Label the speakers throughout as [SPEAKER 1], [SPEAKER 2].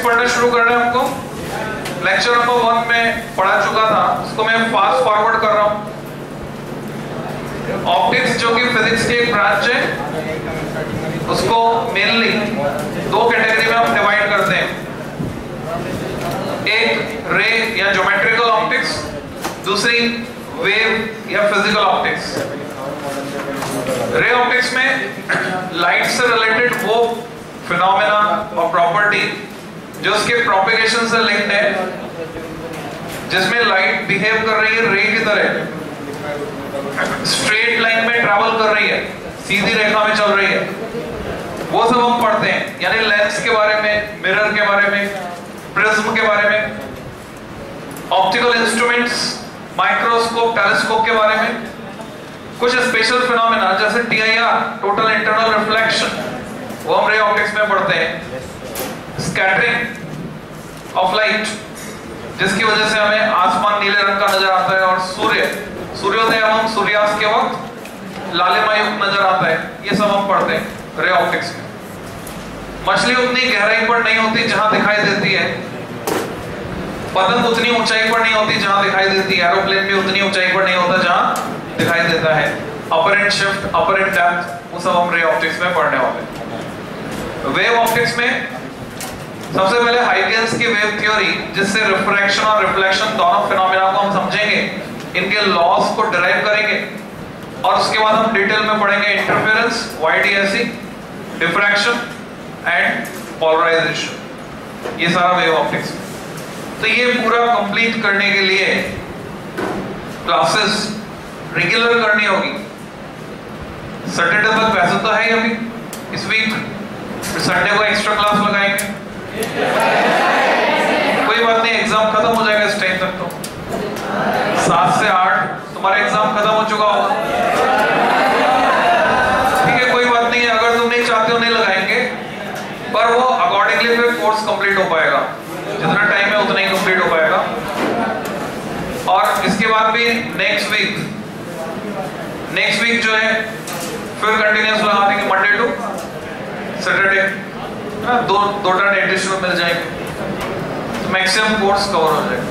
[SPEAKER 1] रे पढ़ना शुरू कर रहे हैं हमको। लेक्चर नंबर वन में पढ़ा चुका था। उसको मैं फास्ट फॉरवर्ड कर रहा हूँ। ऑप्टिक्स जो कि फिजिक्स की एक ब्रांच है, उसको मेनली दो कैटेगरी में हम डिवाइड करते हैं। एक रे या ज्योमेट्रिकल ऑप्टिक्स दूसरी वेव या फ़िज़िकल ऑप्टिक्स रे ऑप्टिक्स में लाइट से रिलेटेड वो फिनोमेना और प्रॉपर्टी जो उसके प्रोपेगेशन से लिंक्ड है, जिसमें लाइट बिहेव कर रही है रे की तरह। स्ट्रेट लाइन में ट्रैवल कर रही है, सीधी रेखा में चल रही है। वो सब हम पढ़ते हैं, यानी लेंस के बारे में मिरर के बारे में प्रिज्म के बारे में ऑप्टिकल इंस्ट्रूमेंट्स माइक्रोस्कोप टेलीस्कोप के बारे में, कुछ स्पेशल फिनोमेना जैसे टीआईआर टोटल इंटरनल रिफ्लेक्शन वो हम रे ऑप्टिक्स में पढ़ते हैं। स्कैटरिंग ऑफ़ लाइट जिसकी वजह से हमें आसमान नीले रंग का नज़र आता है और सूर्य, सूर्योदय एवं सूर्यास्त के वक्त लालिमा युक्त नज़र आता है। ये सब हम पढ़ते हैं रे ऑप्टिक्स में। मछली उतनी गहराई पर नहीं होती जहाँ दिखाई देती है। पतंग उतनी ऊंचाई पर नहीं होती जहाँ दिखाई देती है। एरोप्लेन भी उतनी ऊंचाई पर नहीं होता जहाँ दिखाई देता है। Upper end shift upper end depth वो सब हम रे ऑप्टिक्स में पढ़ने वाले वेव ऑप्टिक्स में सबसे पहले हाइगेंस की वेव थ्योरी जिससे रिफ्रैक्शन और रिफ्लेक्शन दोनों फिनोमेना को हम समझेंगे, इनके लॉस को डिराइव करेंगे, और उसके बाद हम डिटेल में पढ़ेंगे interference YDSC diffraction and polarisation ये सारा वेव ऑप्टिक्स तो ये पूरा कंप्लीट करने के लिए क्लासेस रेगुलर करनी होगी. सैटरडे तक वैसे तो है ही अभी, इस वीक संडे को एक्स्ट्रा क्लास लगाएँगे. कोई बात नहीं एग्ज़ाम खत्म हो जाएगा इस टाइम तक तो। सात से आठ, तुम्हारा एग्ज़ाम खत्म हो चुका होगा। ठीक है, कोई बात नहीं, अगर तुम नहीं चाहते हो, नहीं लगाएँगे। पर वो अकॉर्डिंगली फिर कोर्स कंप्लीट हो पाएगा। जितना टाइम है, उतना ही कंप्लीट हो पाएगा। और इसके बाद भी नेक्स्ट वीक नेक्स्ट वीक जो है, फिर कंटिन्यूस लगा देंगे मंडे टू सैटरडे दो दो टर्न एडिशनल मिल जाएँगे। तो मैक्सिमम कोर्स कवर हो जाएगा।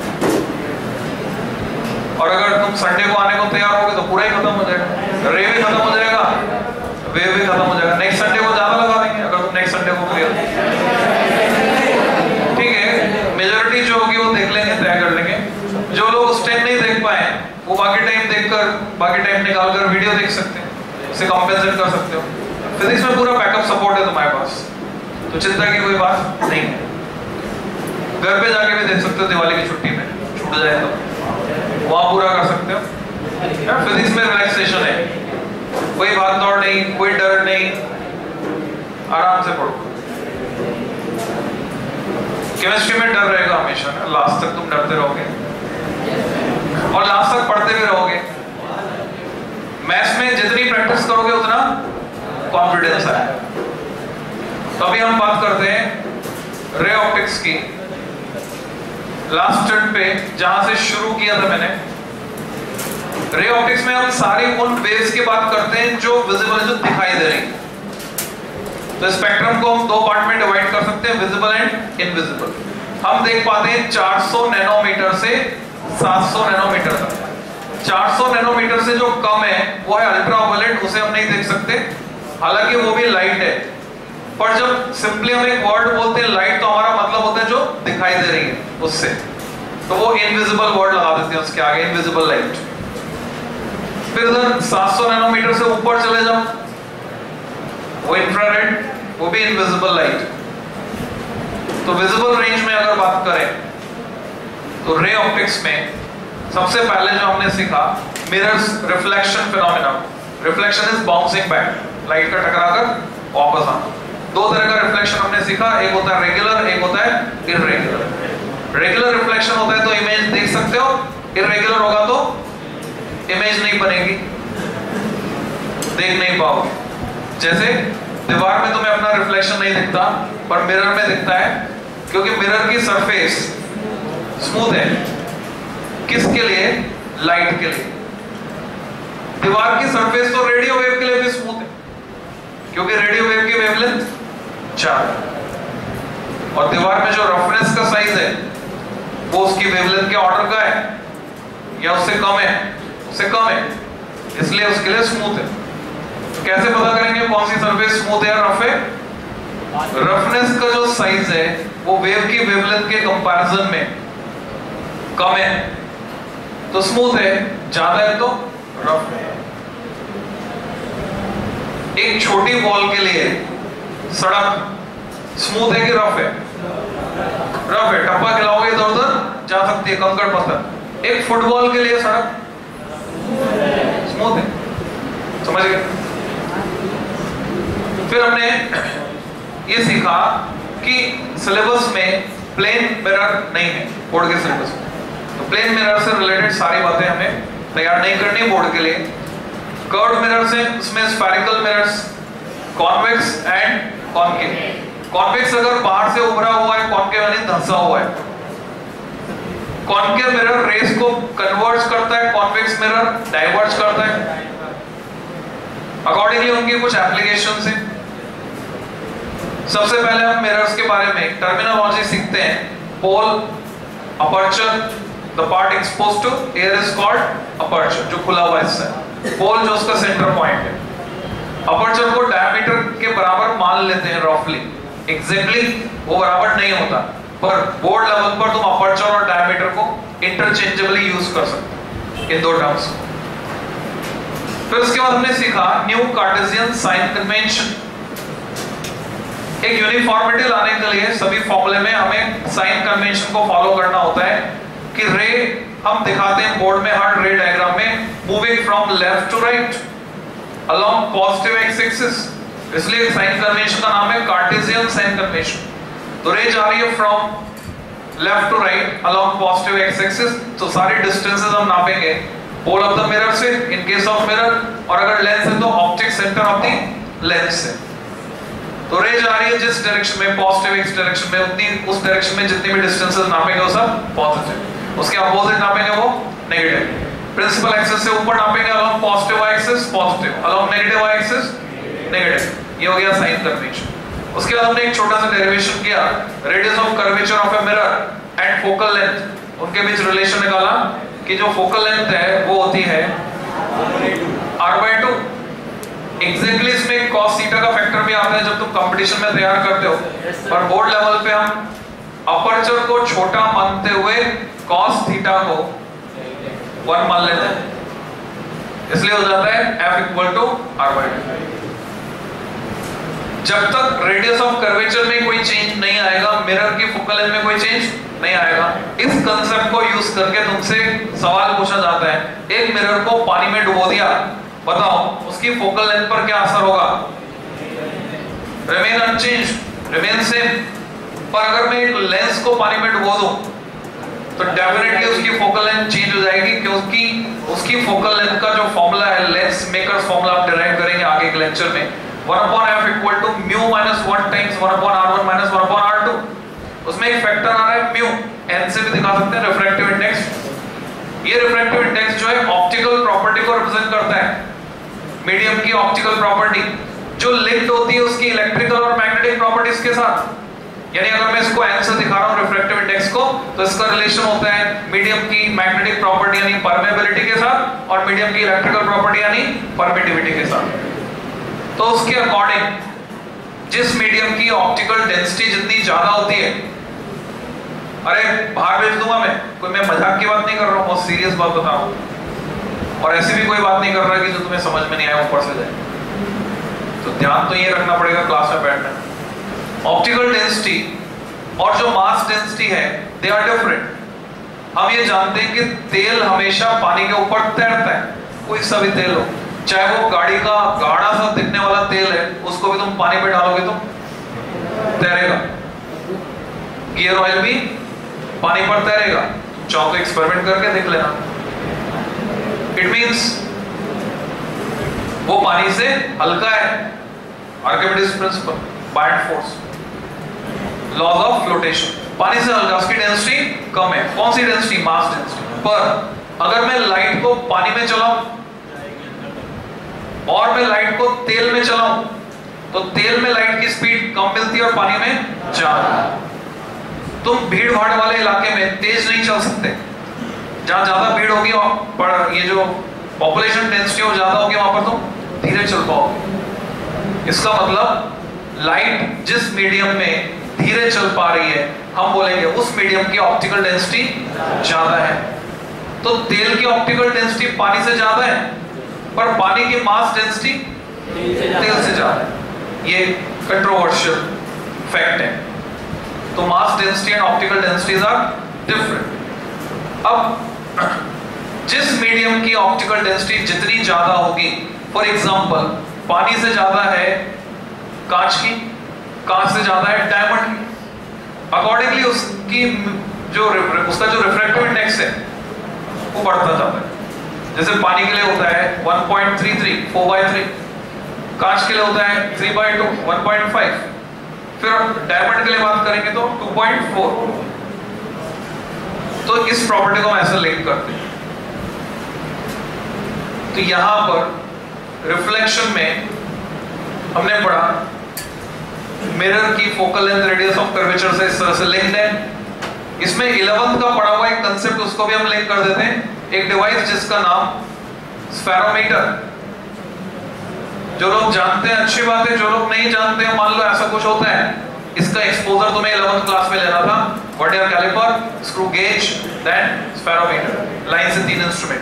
[SPEAKER 1] और अगर तुम संडे को आने को तैयार होगे तो पूरा ही खत्म हो जाएगा। रे भी खत्म हो जाएगा वे भी खत्म हो जाएगा। नेक्स्ट संडे को ज़्यादा लगा देंगे, अगर तुम नेक्स्ट संडे को क्लियर ठीक है मेजोरिटी जो होगी वो देख लेंगे, तय कर लेंगे। जो लोग उस टाइम नहीं देख पाए, वो बाकी टाइम देखकर, बाकी टाइम निकाल कर वीडियो देख सकते हैं। उसे कॉम्पेंसेट कर सकते हो। फिजिक्स में पूरा बैकअप सपोर्ट है तुम्हारे पास। तो चिंता की कोई बात नहीं। है घर पे जाके भी देख सकते हो, दिवाली की छुट्टी में। छूट जाए तो। वहाँ पूरा कर सकते हो। फिजिक्स में रिलैक्सेशन है। कोई भाग दौड़ नहीं, कोई डर नहीं। आराम से पढ़ो। केमिस्ट्री में डर रहेगा हमेशा ना। लास्ट तक तुम डरते रहोगे। और लास्ट तक पढ़ते भी रहोगे। मैथ्स में जितनी प्रैक्टिस करोगे, उतना कॉन्फिडेंस आएगा। तो अभी हम बात करते हैं रे ऑप्टिक्स की। लास्ट पे जहाँ से शुरू किया था मैंने, रे ऑप्टिक्स में हम सारी उन वेव्स की बात करते हैं जो विजिबल जो दिखाई दे रही। तो स्पेक्ट्रम को हम दो पार्ट में डिवाइड कर सकते हैं विजिबल एंड इनविजिबल हम देख पाते हैं 400 नैनोमीटर से 700 नैनोमीटर तक। 400 नैनोमीटर से जो कम है, वो है अल्ट्रावायलेट उसे हम नहीं देख सकते। हालाँकि वो भी लाइट है। पर जब सिंपली हम एक वर्ड बोलते हैं लाइट तो हमारा मतलब होता है जो दिखाई दे रही है, उससे। तो वो इनविजिबल वर्ड लगा देते हैं उसके आगे इनविजिबल लाइट फिर इधर 700 नैनोमीटर से ऊपर चले जाओ। वो इंफ्रारेड वो भी इनविजिबल लाइट तो विजिबल रेंज में अगर बात करें तो रे ऑप्टिक्स में सबसे पहले जो हमने सीखा mirrors reflection phenomena reflection is bouncing back light का टकराकर वापस आना। दो तरह का रिफ्लेक्शन हमने सीखा, एक होता है रेगुलर एक होता है इरेगुलर रेगुलर रिफ्लेक्शन होता है तो इमेज देख सकते हो इरेगुलर होगा तो इमेज नहीं बनेगी, देख नहीं पाओगे. जैसे दीवार में तुम्हें अपना रिफ्लेक्शन नहीं दिखता, पर मिरर में दिखता है, क्योंकि मिरर की सरफेस स्मूथ है. किसके लिए? लाइट के लिए. दीवार की सरफेस तो रेडियो वेव के लिए भी स्मूथ है, क्योंकि रेडियो वेव की वेवलेंथ चार। और दीवार में जो रफनेस का साइज़ है, वो उसकी वेवलेंथ के ऑर्डर का है, या उससे कम है? उससे कम है। इसलिए उसके लिए स्मूथ है। तो कैसे पता करेंगे कौन सी सरफेस स्मूथ है रफ है? रफनेस का जो साइज़ है, वो वेव की वेवलेंथ के कंपैरिजन में कम है। तो स्मूथ है, ज़्यादा है तो रफ है। एक छोटी बॉल के लिए सड़क। स्मूथ है कि रफ है? रफ है। टप्पा खिलाओगे इधर उधर, जा सकती है कंकड़ पत्थर। एक फुटबॉल के लिए सड़क। स्मूथ है। समझ गए? फिर हमने ये सीखा कि सिलेबस में प्लेन मिरर नहीं है बोर्ड के सिलेबस में। तो प्लेन मिरर से रिलेटेड सारी बातें हमें तैयार नहीं करनी बोर्ड के लिए। कर्व मिरर्स हैं उसमें spherical mirrors convex and concave convex अगर बाहर से उभरा हुआ है कॉनकेव यानी धंसा हुआ है। कॉनकेव मिरर रेस को कन्वर्ट्स करता है कॉन्वेक्स मिरर डाइवर्ट्स करता है। अकॉर्डिंगली उनकी कुछ एप्लीकेशंस हैं सबसे पहले हम मिरर्स के बारे में टर्मिनोलॉजी सीखते हैं। Pole aperture the part expose to air is called aperture जो खुला हुआ हिस्सा है। पोल जो उसका सेंटर पॉइंट है। अपर्चर को डायमीटर के बराबर मान लेते हैं रफली एग्जैक्टली वो बराबर नहीं होता, पर बोर्ड लेवल पर तुम अपर्चर और डायमीटर को इंटरचेंजेबली यूज़ कर सकते इन दो टर्म्स फिर उसके बाद हमने सीखा न्यू कार्टेशियन साइन कन्वेंशन एक यूनिफॉर्मिटी लाने के लिए सभी फॉर्मूले में हमें साइन कन्वेंशन को फॉलो करना होता है कि रे हम दिखाते हैं बोर्ड में, हर रे डायग्राम में moving from left to right positive x axis इसलिए साइन कन्वेंशन का नाम है कार्टेशियन साइन कन्वेंशन तो रे जा रही है left to right along positive x axis तो सारी डिस्टेंसेस हम नापेंगे. पोल ऑफ़ द मिरर से इन केस ऑफ़ मिरर और अगर लेंस है तो optic centre of the lens से. तो रे जा रही है जिस डायरेक्शन में पॉजिटिव एक्स डायरेक्शन में, उतनी उस डायरेक्शन में जितनी भी डिस्टेंसेस नापेंगे वो सब पॉजिटिव उसके अपोजिट नापेंगे वो नेगेटिव प्रिंसिपल एक्सिस से ऊपर नापेंगे along positive axis positive along negative axis negative ये हो गया साइन कन्वेंशन उसके बाद हमने एक छोटा सा डेरिवेशन किया radius of curvature of a mirror and focal length उनके बीच रिलेशन निकाला कि जो फोकल लेंथ है, वो होती है r by 2 एग्जैक्टली इसमें cos थीटा का फैक्टर भी आता है जब तुम कंपटीशन में तैयार करते हो. और बोर्ड लेवल पे हम अपर्चर को छोटा मानते हुए cos थीटा को 1 मान लेते हैं। इसलिए हो जाता है f इक्वल टू by 2 जब तक रेडियस ऑफ़ कर्वेचर में कोई चेंज नहीं आएगा मिरर की फोकल लेंथ में कोई चेंज नहीं आएगा। इस कंसेप्ट को यूज़ करके तुमसे सवाल पूछा जाता है। एक मिरर को पानी में डुबो दिया, बताओ, उसकी फोकल लेंथ पर क्या असर होगा? रिमेन अनचेंज रिमेन सेम पर अगर मैं एक लेंस को पानी में डुबो दूँ तो डेफिनेटली उसकी फोकल लेंथ चेंज हो जाएगी क्योंकि उसकी फोकल लेंथ का जो फॉर्मूला है लेंस मेकर्स फॉर्मूला आप डिराइव करेंगे आगे के लेक्चर में। 1 upon f equal to mu minus 1 times 1 upon r1 minus 1 upon r2 उसमें एक फैक्टर आ रहा है, mu n से भी दिखा सकते हैं रिफ्रैक्टिव इंडेक्स ये रिफ्रैक्टिव इंडेक्स जो है ऑप्टिकल प्रॉपर्टी को रिप्रेजेंट करता है। मीडियम की ऑप्टिकल प्रॉपर्टी जो लिंक्ड होती है, उसकी इलेक्ट्रिकल और मैग्नेटिक प्रॉपर्टीज़ के साथ। यानी अगर मैं इसको n से दिखा रहा हूँ रिफ्रैक्टिव इंडेक्स को तो इसका रिलेशन होता है मीडियम की मैग्नेटिक प्रॉपर्टी यानी परमेबिलिटी के साथ और मीडियम की इलेक्ट्रिकल प्रॉपर्टी यानी परमिटिविटी के साथ। तो उसके अकॉर्डिंग जिस मीडियम की ऑप्टिकल डेंसिटी जितनी ज़्यादा होती है, अरे बाहर भेज दूँगा मैं, कोई मैं मज़ाक की बात नहीं कर रहा हूँ, बहुत सीरियस बात बता रहा हूँ। और ऐसी भी कोई बात नहीं कर रहा कि जो तुम्हें समझ में नहीं आया ऊपर से जाए। तो ध्यान तो ये रखना पड़ेगा क्लास में बैठना। ऑप्टिकल डेंसिटी और जो मास डेंसिटी है दे आर डिफरेंट हम ये जानते हैं कि तेल हमेशा पानी के ऊपर तैरता है। कोई सा भी तेल हो, चाहे वो गाड़ी का गाढ़ा सा दिखने वाला तेल है, उसको भी तुम पानी पे डालोगे तो तैरेगा। गियर ऑयल भी पानी पर तैरेगा। तो एक्सपेरिमेंट करके देख लेना। इट मींस वो पानी से हल्का है। Archimedes principle buoyant force laws of flotation पानी से हल्का उसकी डेंसिटी कम है। कौन सी डेंसिटी मास डेंसिटी पर अगर मैं लाइट को पानी में चलाऊं, और मैं लाइट को तेल में चलाऊं तो तेल में लाइट की स्पीड कम मिलती है और पानी में ज़्यादा। तुम भीड़ भाड़ वाले इलाके में तेज नहीं चल सकते। जहाँ ज़्यादा भीड़ होगी और ये जो पॉपुलेशन डेंसिटी हो ज़्यादा होगी, वहाँ पर तुम धीरे चल पाओगे। इसका मतलब लाइट जिस मीडियम में धीरे चल पा रही है। हम बोलेंगे, उस मीडियम की ऑप्टिकल डेंसिटी ज़्यादा है। तो तेल की ऑप्टिकल डेंसिटी पानी से ज़्यादा है, पर पानी की मास डेंसिटी तेल से ज़्यादा ये कंट्रोवर्शियल फैक्ट है। तो mass density and optical densities are different अब, जिस मीडियम की ऑप्टिकल डेंसिटी जितनी ज़्यादा होगी फॉर एग्जांपल पानी से ज़्यादा है, कांच की कांच से ज़्यादा है डायमंड अकॉर्डिंगली उसकी जो उसका जो रिफ्रैक्टिव इंडेक्स है, वो बढ़ता जाता है। जैसे पानी के लिए होता है 1.33 4 by 3 कांच के लिए होता है 3 by 2 1.5 फिर डायमंड के लिए बात करेंगे तो 2.4 तो इस प्रॉपर्टी को हम ऐसा लिंक करते हैं। तो यहाँ पर रिफ्लेक्शन में हमने पढ़ा मिरर की focal length radius of curvature से इस लिंक्ड है। इसमें 11th का पढ़ा हुआ एक कंसेप्ट उसको भी हम लिंक कर देते हैं। एक डिवाइस जिसका नाम स्फेरोमीटर जो लोग जानते हैं, अच्छी बात है, जो लोग नहीं जानते हैं, मान लो ऐसा कुछ होता है। इसका एक्सपोजर तुम्हें 11th क्लास में लेना था व्हाट year caliper screw gauge then spherometer line से तीन इंस्ट्रूमेंट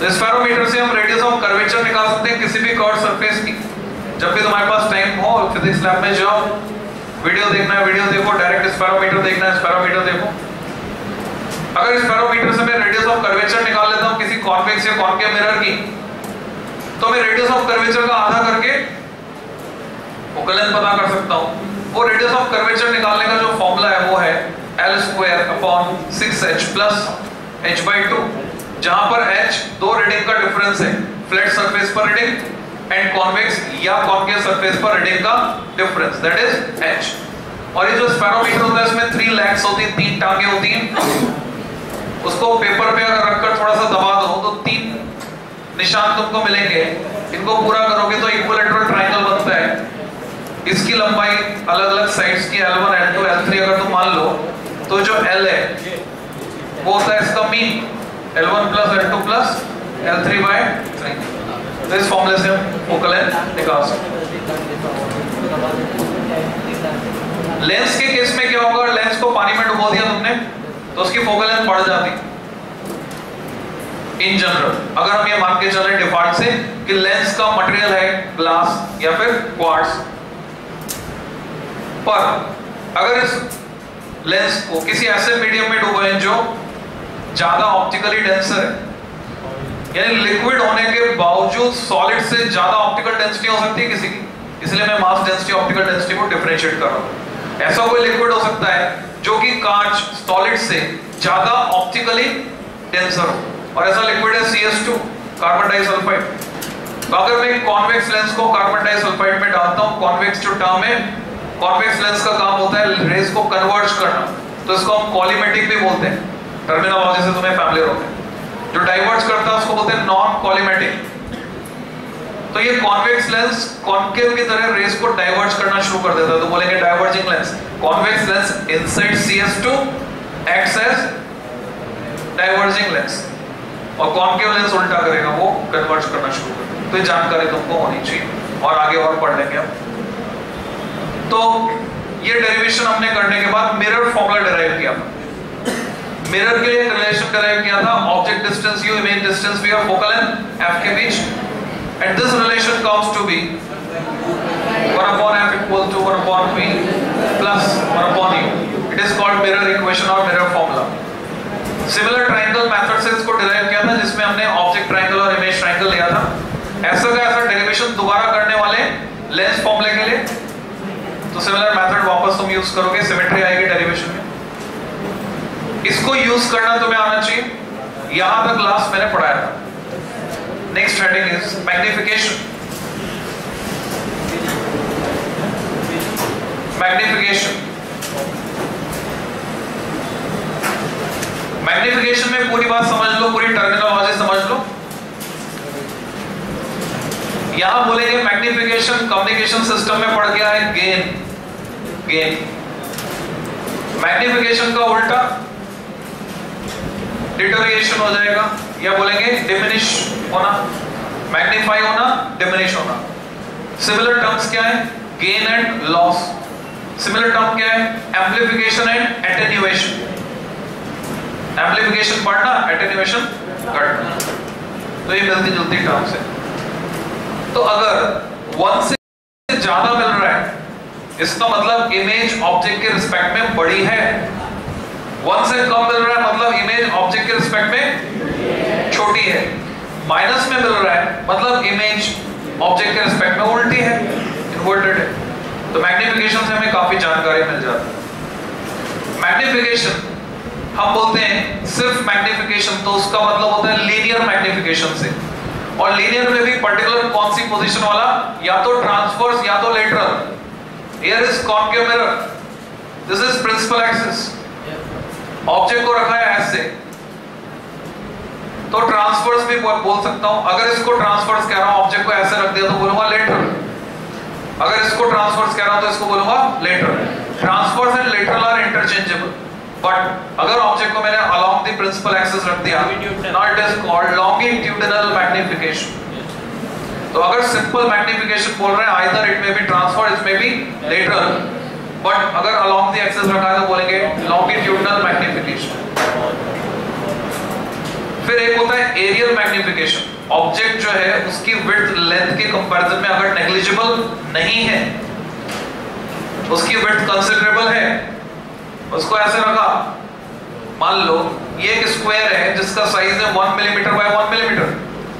[SPEAKER 1] तो स्फेरोमीटर से हम रेडियस ऑफ़ कर्वेचर निकाल सकते हैं किसी भी कर्व सरफेस की। जब भी तुम्हारे पास टाइम हो फिजिक्स लैब में जाओ। वीडियो देखना है वीडियो देखो डायरेक्ट स्पैरोमीटर देखना है स्पैरोमीटर देखो। अगर स्पैरोमीटर से मैं रेडियस ऑफ़ कर्वेचर निकाल लेता हूँ किसी कॉन्वेक्स या कॉन्केव मिरर की तो मैं रेडियस ऑफ़ कर्वेचर का आधा करके लेंथ पता कर सकता हूँ। वो रेडियस ऑफ़ कर्वेचर निकालने का जो फॉर्मूला है, वो है l square upon 6h plus h by 2 जहाँ पर h दो रीडिंग का डिफरेंस है। फ्लैट सरफेस पर रीडिंग एंड कॉन्वेक्स या कॉन्केव सरफेस पर रीडिंग का डिफरेंस दैट इज़ h. और ये जो स्पेरोमीटर होता है, इसमें थ्री लेग्स होती हैं, तीन टांगे होती हैं। उसको पेपर पे अगर रखकर थोड़ा सा दबा दो तो तीन निशान तुमको मिलेंगे। इनको पूरा करोगे तो इक्विलेटरल ट्रायंगल बनता है। इसकी लंबाई अलग-अलग साइड्स की L1 L2 L3 अगर तुम मान लो तो जो L है, वो होता है इसका mean L1 plus L2 plus L3 bye 3 तो इस फॉर्मूले से फोकल लेंथ निकाल सकते लेंस के केस में क्या होगा? लेंस को पानी में डुबो दिया तुमने तो उसकी फोकल लेंथ बढ़ जाती। इन जनरल अगर हम ये मान के चले डिफ़ॉल्ट से कि लेंस का मटेरियल है ग्लास या फिर क्वार्ट्ज पर अगर इस लेंस को किसी ऐसे मीडियम में डुबोएँ जो ज़्यादा ऑप्टिकली डेंसर है यानी लिक्विड होने के बावजूद सॉलिड से ज़्यादा ऑप्टिकल डेंसिटी हो सकती है किसी की। इसलिए मैं मास डेंसिटी ऑप्टिकल डेंसिटी को डिफरेंशिएट कर रहा हूँ। ऐसा कोई लिक्विड हो सकता है जो कि कांच सॉलिड से ज़्यादा ऑप्टिकली डेंसर हो। और ऐसा लिक्विड है CS2 कार्बन डाइसल्फाइड तो अगर मैं कॉन्वेक्स लेंस को कार्बन डाइसल्फाइड में डालता हूँ कॉन्वेक्स जो टर्म है कॉन्वेक्स लेंस का काम होता है रेज को कन्वर्ज करना। तो इसको हम कॉलीमेटिक भी बोलते हैं। टर्मिनोलॉजी से तुम्हें फैमिलियर होते हैं जो डाइवर्ज करता है, उसको बोलते हैं नॉन कॉलिमेटिक तो ये कॉन्वेक्स लेंस कॉन्केव की तरह रेस को डाइवर्ज करना शुरू कर देता है। तो बोलेंगे diverging lens convex lens inside CS2 acts as diverging lens और कॉन्केव लेंस उल्टा करेगा, वो कन्वर्ज करना शुरू कर तो ये जानकारी तुमको होनी चाहिए। और आगे और पढ़ लेंगे हम। तो ये डेरिवेशन हमने करने के बाद मिरर फॉर्मूला डिराइव किया। मिरर के लिए रिलेशन कराया किया था object distance u image distance v are focal and f के बीच. And this relation comes to be 1 upon f equal to 1 upon p plus 1 upon u. It is called mirror equation or mirror formula. Similar triangle method से इसको derive किया था, जिसमें हमने object triangle और image triangle लिया था. ऐसा का ऐसा डेरिवेशन दोबारा करने वाले लेंस फॉर्मूले के लिए. तो सिमिलर मेथड वापस तुम यूज़ करोगे सिमेट्री आएगी डेरिवेशन इसको यूज़ करना तुम्हें आना चाहिए। यहाँ तक लास्ट मैंने पढ़ाया था। Next heading is magnification magnification magnification में पूरी बात समझ लो, पूरी टर्मिनोलॉजी समझ लो। यहाँ बोलेंगे मैग्निफिकेशन कम्युनिकेशन सिस्टम में पड़ गया है गेन गेन मैग्निफिकेशन का उल्टा डिटोरिएशन हो जाएगा। या बोलेंगे डिमिनिश होना मैग्नीफाई होना डिमिनिश होना। सिमिलर टर्म्स क्या है? Gain and loss similar term क्या है? एम्प्लीफिकेशन एंड एटेन्यूएशन एम्प्लीफिकेशन बढ़ना एटेन्यूएशन घटना। तो ये मिलती जुलती टर्म्स है तो अगर वन से ज़्यादा मिल रहा है, इसका मतलब इमेज ऑब्जेक्ट के रिस्पेक्ट में बड़ी है वन से कम मिल रहा है मतलब इमेज ऑब्जेक्ट के रिस्पेक्ट में छोटी है। माइनस में मिल रहा है मतलब इमेज ऑब्जेक्ट के रिस्पेक्ट में उल्टी है इन्वर्टेड है। तो मैग्निफिकेशन से हमें काफ़ी जानकारी मिल जाती है। मैग्निफिकेशन हम बोलते हैं सिर्फ़ मैग्निफिकेशन तो उसका मतलब होता है लीनियर मैग्निफिकेशन से। और लीनियर में भी पर्टिकुलर कौन सी पोजीशन वाला, या तो ट्रांसफर्स या तो lateral here is concave mirror this is principal axis object को रखा है ऐसे तो ट्रांसफर्स भी बोल सकता हूँ। अगर इसको ट्रांसफर्स कह रहा हूँ ऑब्जेक्ट को ऐसे रख दिया तो बोलूँगा लेटरल अगर इसको ट्रांसफर्स कह रहा हूँ तो इसको बोलूँगा lateral transverse and lateral are interchangeable but अगर ऑब्जेक्ट को मैंने अलोंग द प्रिंसिपल एक्सिस रख दिया now it is called longitudinal magnification तो अगर सिंपल मैग्निफिकेशन बोल रहे हैं either it may be transverse it may be lateral but अगर अलोंग द एक्सिस रखा है तो बोलेंगे लॉन्गिट्यूडिनल मैग्निफिकेशन फिर एक होता है एरियल मैग्निफिकेशन ऑब्जेक्ट जो है, उसकी विड्थ लेंथ के कंपैरिजन में अगर नेग्लिजिबल नहीं है, उसकी विड्थ कंसीडरेबल है, उसको ऐसे रखा, मान लो, ये एक स्क्वायर है, जिसका साइज़ है one millimetre by one millimetre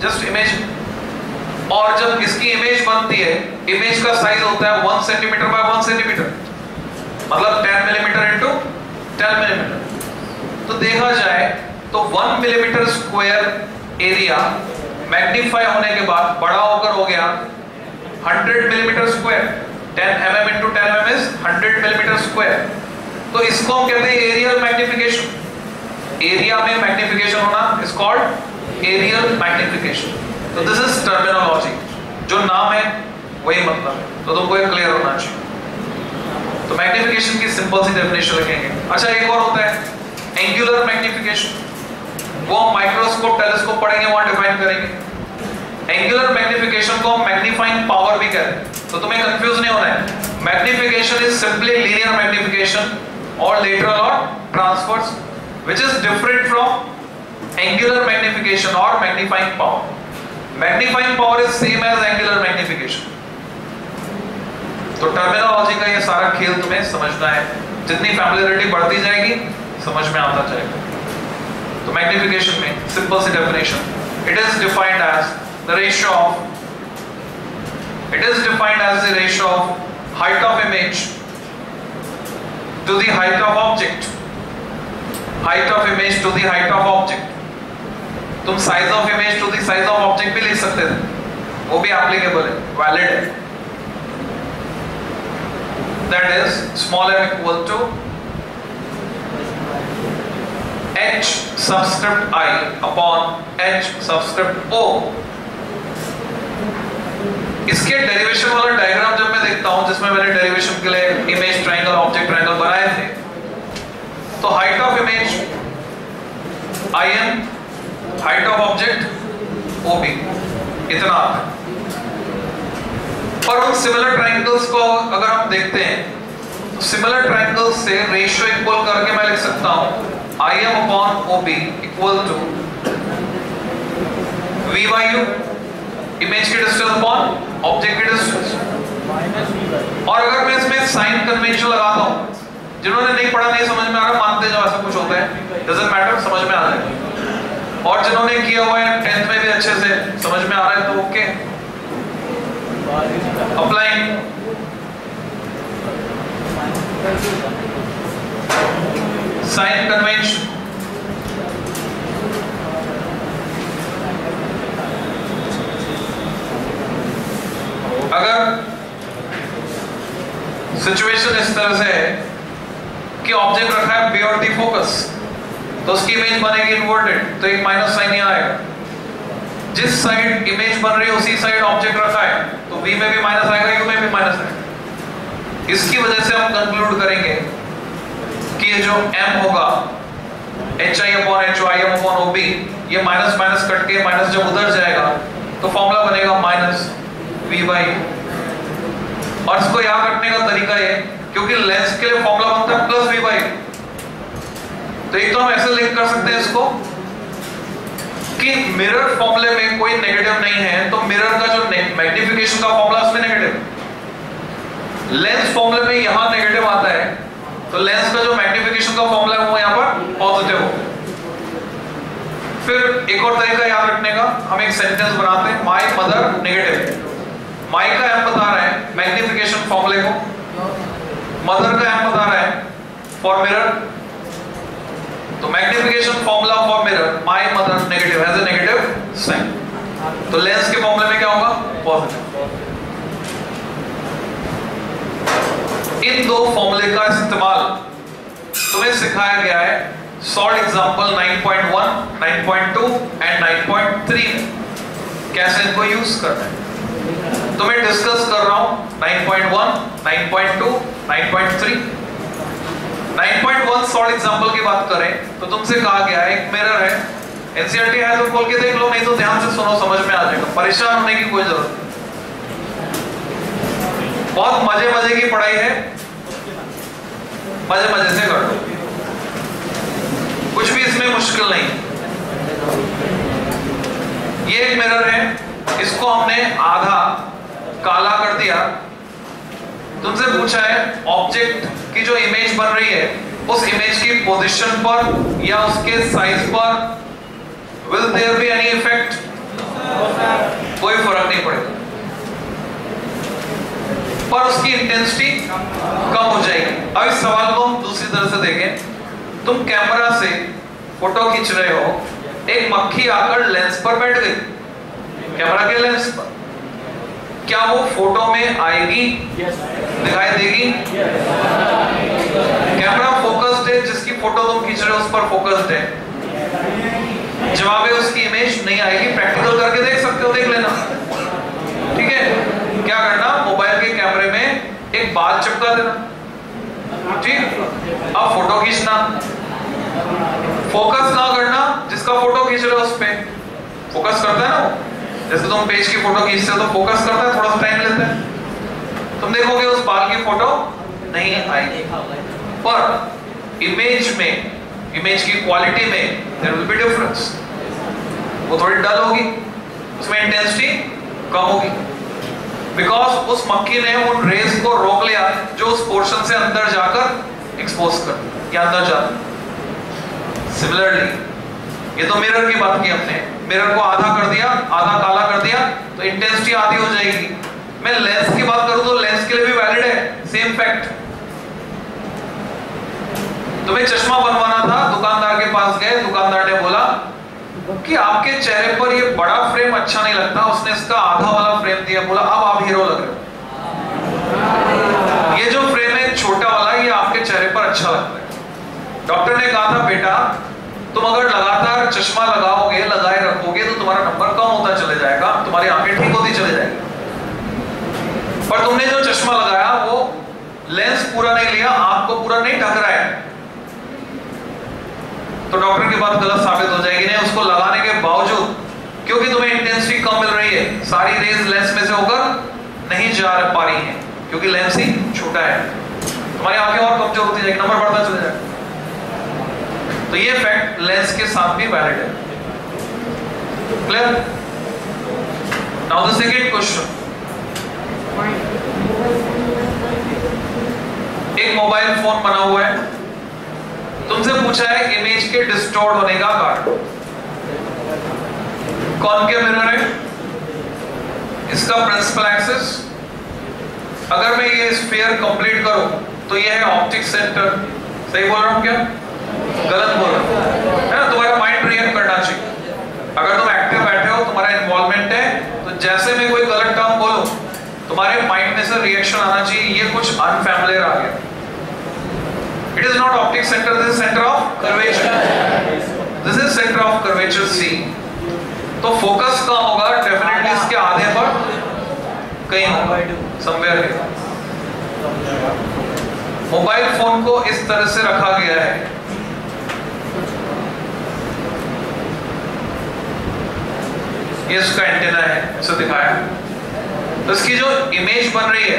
[SPEAKER 1] just image और जब इसकी इमेज बनती है इमेज का साइज़ होता है one centimetre by one centimetre मतलब ten millimetre into ten millimetre तो देखा जाए तो one millimetre square area magnify होने के बाद बड़ा होकर हो गया hundred millimetre square ten m m into ten m m is hundred millimetre square तो इसको हम कहते हैं एरियल मैग्निफिकेशन एरिया में मैग्निफिकेशन होना इज़ कॉल्ड एरियल मैग्निफिकेशन तो दिस इज़ टर्मिनोलॉजी जो नाम है, वही मतलब है। तो तुमको ये क्लियर होना चाहिए। तो मैग्निफिकेशन की सिंपल सी डेफिनेशन लिखेंगे अच्छा एक और होता है एंगुलर मैग्निफिकेशन वो माइक्रोस्कोप टेलीस्कोप पढ़ेंगे, वहाँ डिफाइन करेंगे। एंगुलर मैग्निफिकेशन को मैग्नीफाइंग पावर भी कहते हैं। तो तुम्हें कंफ्यूज नहीं होना है। Magnification is simply linear magnification or lateral or transverse, which is different from angular magnification or magnifying power. Magnifying power is same as angular magnification. तो टर्मिनोलॉजी का ये सारा खेल तुम्हें समझना है। जितनी फैमिलियरिटी बढ़ती जाएगी, समझ में आता जाएगा। तो मैग्निफिकेशन में simple C definition it is defined as the ratio of it is defined as the ratio of height of image to the height of object. Height of image to the height of object. तुम size of image to the size of object भी लिख सकते थे। वो भी applicable है, valid है। That is small m equal to h subscript i upon h subscript o. इसके डेरिवेशन वाला डायग्राम जब मैं देखता हूँ, जिसमें मैंने डेरिवेशन के लिए इमेज ट्रायंगल ऑब्जेक्ट ट्रायंगल बनाए थे तो height of image I M height of object O B इतना आता है। पर उन सिमिलर ट्रायंगल्स को अगर हम देखते हैं तो सिमिलर ट्रायंगल्स से रेशियो इक्वल करके मैं लिख सकता हूँ I M upon O B equal to V Y U image की डिस्टेंस अपॉन ऑब्जेक्ट की डिस्टेंस और अगर मैं इसमें साइन कन्वेंशन लगाता हूँ, जिन्होंने नहीं पढ़ा, नहीं समझ में आ रहा, मानते जाओ, ऐसा कुछ होता है। डजेंट मैटर समझ में आ जाएगा और जिन्होंने किया हुआ है टेंथ में भी अच्छे से समझ में आ रहा है तो ओके अप्लाइंग साइन कन्वेंशन अगर सिचुएशन इस तरह से है कि ऑब्जेक्ट रखा है बियॉन्ड दी फोकस तो उसकी इमेज बनेगी इन्वर्टेड तो एक माइनस साइन यहाँ आएगा। जिस साइड इमेज बन रही है, उसी साइड ऑब्जेक्ट रखा है। तो v में भी माइनस आएगा, u में भी माइनस आएगा। इसकी वजह से हम कंक्लूड करेंगे कि ये जो m होगा H I upon H I upon O B ये माइनस माइनस कट के माइनस जब उधर जाएगा तो फॉर्मूला बनेगा माइनस वी बाई और इसको याद रखने का तरीका ये, क्योंकि लेंस के लिए फॉर्मूला बनता है प्लस वी बाई तो एक तो हम ऐसे लिंक कर सकते हैं इसको कि मिरर फॉर्मूले में कोई नेगेटिव नहीं है तो मिरर का जो मैग्निफिकेशन का फॉर्मूला उसमें नेगेटिव लेंस फॉर्मूले में यहाँ नेगेटिव आता है तो लेंस का जो मैग्निफिकेशन का फॉर्मूला है वो यहाँ पर पॉजिटिव हो फिर एक और तरीका याद रखने का, हम एक सेंटेंस बनाते हैं माय मदर नेगेटिव माई का एम बता रहा है मैग्निफिकेशन फॉर्मूले को। मदर का एम बता रहा है फॉर मिरर तो magnification formula for mirror my mother negative has a negative sign तो लेंस के फॉर्मूले में क्या होगा? पॉजिटिव इन दो फॉर्मूले का इस्तेमाल तुम्हें सिखाया गया है। सॉल्ट एग्जांपल 9.1, 9.2 एंड 9.3 कैसे इनको यूज़ करना है? तो मैं डिस्कस कर रहा हूँ। 9.1, 9.2, 9.3 9.1 सॉल्ट एग्जांपल की बात करें तो तुमसे कहा गया है एक मिरर है एनसीईआरटी है तो खोल के देख लो, नहीं तो ध्यान से सुनो, समझ में आ जाएगा, परेशान होने की कोई ज़रूरत बहुत मज़े मज़े की पढ़ाई है मज़े मज़े से कर लो। कुछ भी इसमें मुश्किल नहीं। ये एक मिरर है, इसको हमने आधा काला कर दिया तुमसे पूछा है ऑब्जेक्ट की जो इमेज बन रही है, उस इमेज की पोजीशन पर या उसके साइज़ पर will there be any effect कोई फ़र्क नहीं पड़ेगा। पर उसकी इंटेंसिटी कम हो जाएगी। अब इस सवाल को हम दूसरी तरह से देखें। तुम कैमरा से फ़ोटो खींच रहे हो, एक मक्खी आकर लेंस पर बैठ गई। कैमरा के लेंस पर। क्या वो फ़ोटो में आएगी? दिखाई देगी? कैमरा फोकस्ड है जिसकी फ़ोटो तुम खींच रहे हो उस पर फोकस्ड है। जवाब है उसकी इमेज नहीं आएगी प्रैक्टिकल करके देख सकते हो देख लेना। ठीक है? क्या करना? मोबाइल के कैमरे में एक बाल चिपका देना। ठीक? अब फ़ोटो खींचना। फोकस ना करना जिसका फ़ोटो खींच रहे हो उस पर फोकस करता है ना जैसे तुम पेज की फ़ोटो खींचते हो तो फोकस करता है थोड़ा सा टाइम लेता है। तुम देखोगे उस बाल की फ़ोटो नहीं आएगी। पर इमेज में इमेज की क्वालिटी में देयर विल बी डिफरेंस वो थोड़ी डल होगी उसमें इंटेंसिटी कम होगी। बिकॉज़ उस मक्खी ने उन रेस को रोक लिया जो उस पोर्शन से अंदर जाकर एक्सपोज कर या अंदर जाता सिमिलरली ये तो मिरर की बात की हमने। मिरर को आधा कर दिया आधा तो आधी हो जाएगी। मैं लेंस की बात करूँ तो लेंस के लिए भी वैलिड है सेम फैक्ट तुम्हें चश्मा बनवाना था, दुकानदार के पास गए, दुकानदार ने बोला कि आपके चेहरे पर ये बड़ा फ्रेम अच्छा नहीं लगता, उसने इसका आधा वाला फ्रेम दिया, बोला, अब आप हीरो लग रहे हो। ये जो फ्रेम है, छोटा वाला, ये आपके चेहरे पर अच्छा लगता है। डॉक्टर ने कहा था, बेटा, तुम अगर लगातार चश्मा लगाओगे, लगाए रखोगे तो तुम्हारा नंबर कम होता चले जाएगा, तुम्हारी आँखें ठीक होती पर तुमने जो चश्मा लगाया, वो लेंस पूरा नहीं लिया, आँख को पूरा नहीं ढक रहा है। तो डॉक्टर की बात गलत साबित हो जाएगी, नहीं, उसको लगाने के बावजूद, क्योंकि तुम्हें इंटेंसिटी कम मिल रही है, सारी रेज लेंस में से होकर नहीं जा पा रही है, क्योंकि लेंस ही छोटा है। तुम्हारी आँखें और कमज़ोर होती जाएगी, नंबर बढ़ता चले जाएगा। तो ये फैक्ट लेंस के साथ भी वैलिड है। Clear now the second question एक मोबाइल फ़ोन बना हुआ है। तुमसे पूछा है इमेज के डिस्टोर्ट होने का कारण कौन के मिरर है? इसका प्रिंसिपल एक्सिस अगर मैं ये स्फीयर कंप्लीट करूँ तो ये है ऑप्टिक सेंटर सही बोल रहा हूँ क्या? गलत बोल रहा हूँ। है ना? तुम्हारा माइंड रिएक्ट करना चाहिए। अगर तुम एक्टिव बैठे हो, तुम्हारा इन्वॉल्वमेंट है तो जैसे मैं कोई गलत काम बोलूँ तुम्हारे माइंड में से रिएक्शन आना चाहिए ये कुछ अनफैमिलियर आ गया। It is not optic center, this is center of curvature. This is center of curvature C. तो फोकस कहाँ होगा? डेफिनेटली इसके आधे पर कहीं होगा। समवेयर है मोबाइल फ़ोन को इस तरह से रखा गया है। ये इसका एंटेना है इसे दिखाया। तो इसकी जो इमेज बन रही है,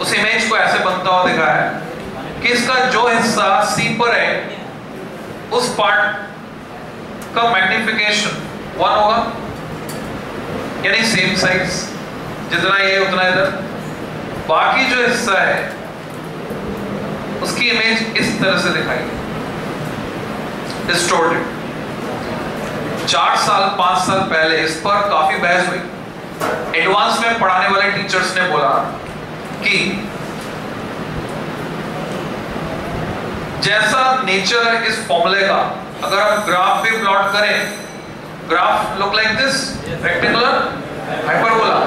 [SPEAKER 1] उस इमेज को ऐसे बनता हुआ दिखाया है कि इसका जो हिस्सा सी पर है, उस पार्ट का मैग्निफिकेशन वन होगा। यानी सेम साइज़ जितना ये, उतना इधर। बाकी जो हिस्सा है, उसकी इमेज इस तरह से दिखाई डिस्टोर्टेड चार साल, पाँच साल पहले इस पर काफ़ी बहस हुई। एडवांस में पढ़ाने वाले टीचर्स ने बोला कि जैसा नेचर है इस फॉर्मूले का, अगर आप ग्राफ भी प्लॉट करें graph look like this rectangular hyperbola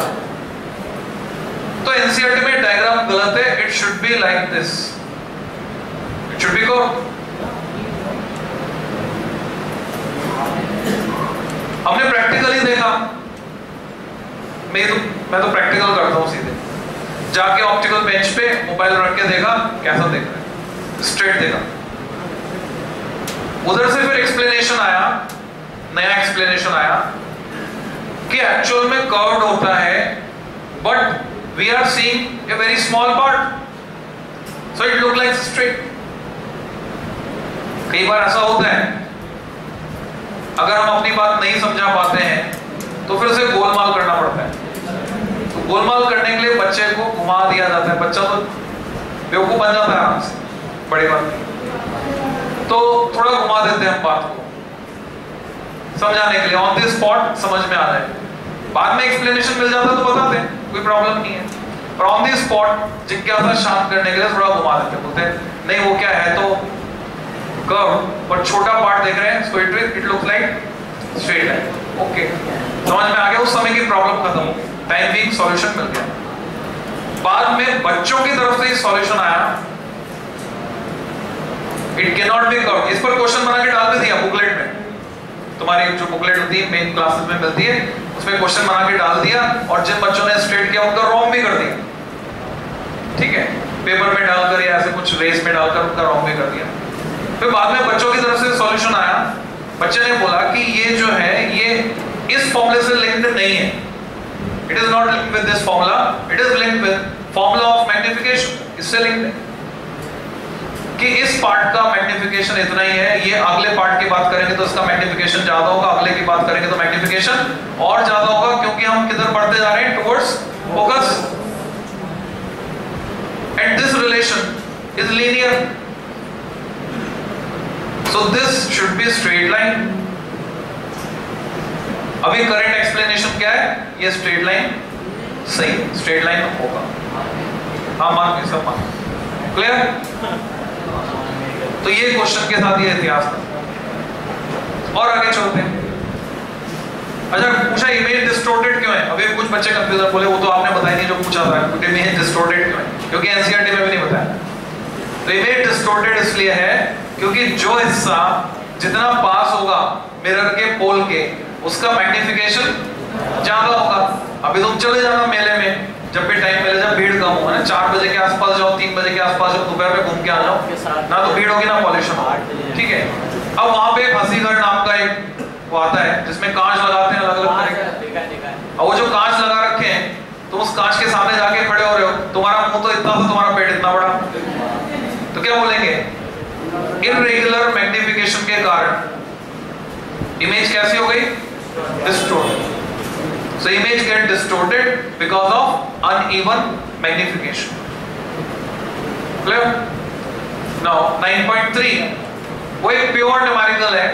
[SPEAKER 1] तो एनसीईआरटी में डायग्राम गलत है it should be like this it should be को हमने प्रैक्टिकली देखा। मैं तो मैं तो प्रैक्टिकल करता हूँ सीधे। जाके ऑप्टिकल बेंच पे मोबाइल रख के देखा, कैसा देख रहा है। स्ट्रेट देखा। उधर से फिर एक्सप्लेनेशन आया, नया एक्सप्लेनेशन आया, कि एक्चुअल में कर्व्ड होता है but we are seeing a very small part so it look like straight कई बार ऐसा होता है। अगर हम अपनी बात नहीं समझा पाते हैं तो फिर उसे गोलमाल करना पड़ता है। तो गोलमाल करने के लिए बच्चे को घुमा दिया जाता है। बच्चा तो बेवकूफ़ बन जाता है आराम से, बड़ी बात तो थोड़ा घुमा देते हैं हम बात को। समझाने के लिए ऑन द स्पॉट समझ में आ जाए। बाद में एक्सप्लेनेशन मिल जाता तो बताते हैं, कोई प्रॉब्लम नहीं है। पर ऑन द स्पॉट जिज्ञासा शांत करने के लिए थोड़ा घुमा देते हैं। बोलते हैं, नहीं, वो क्या है? तो कर्व बट छोटा पार्ट देख रहे हैं so it looks like straight line okay समझ में आ गया उस समय की प्रॉब्लम खत्म हो। टाइम बीइंग सॉल्यूशन मिल गया। बाद में बच्चों की तरफ़ से सॉल्यूशन आया। It can not be curve इस पर क्वेश्चन बना के डाल दिया बुकलेट में। तुम्हारी जो बुकलेट होती है मेन क्लासेस में मिलती है, उसमें क्वेश्चन बना के डाल दिया और जिन बच्चों ने स्ट्रेट किया, उनका रॉन्ग भी कर दिया। ठीक है? पेपर में डालकर या ऐसे कुछ रेस में डालकर उनका रॉन्ग भी कर दिया। फिर बाद में बच्चों की तरफ़ से सॉल्यूशन आया। बच्चे ने बोला कि ये जो है, ये इस फॉर्मूले से लिंक्ड नहीं है। It is not linked with this formula it is linked with formula of magnification इससे लिंक्ड है। कि इस पार्ट का मैग्निफिकेशन इतना ही है। ये अगले पार्ट की बात करेंगे तो इसका मैग्निफिकेशन ज़्यादा होगा। अगले की बात करेंगे तो मैग्निफिकेशन और ज़्यादा होगा, क्योंकि हम किधर बढ़ते जा रहे हैं? Towards focus and this relation is linear So this should be a straight line. अभी करंट एक्सप्लेनेशन क्या है? ये स्ट्रेट लाइन सही स्ट्रेट लाइन होगा। हाँ मान के सब मान क्लियर तो ये क्वेश्चन के साथ ये इतिहास था। और आगे चलते हैं। अच्छा पूछा इमेज डिस्टोर्टेड क्यों है? अभी कुछ बच्चे कंफ्यूजन बोले, वो तो आपने बताया नहीं, जो पूछा था। इमेज डिस्टोर्टेड क्यों है? क्योंकि एनसीईआरटी में भी नहीं बताया। तो इमेज डिस्टोर्टेड इसलिए है क्योंकि जो हिस्सा जितना पास होगा मिरर के पोल के उसका मैग्निफिकेशन ज़्यादा होगा। अभी तुम चले जाना मेले में जब भी टाइम मिले जब भीड़ कम हो ना? चार बजे के आसपास जाओ तीन बजे के आसपास जाओ दोपहर में घूम के आ जाओ। ना तो भीड़ होगी ना पॉल्यूशन होगा। ठीक है? अब वहाँ पे हसीगढ़ नाम का एक वो आता है जिसमें कांच लगाते हैं अलग अलग तरह के और वो जो कांच लगा रखे हैं तुम उस कांच के सामने जाके खड़े हो रहे हो तुम्हारा मुँह तो इतना सा तुम्हारा पेट इतना बड़ा। तो क्या बोलेंगे? इरेगुलर मैग्निफिकेशन के कारण। इमेज कैसी हो गई? Distort so image get distorted because of uneven magnification clear now 9.3 वो एक प्योर न्यूमेरिकल है।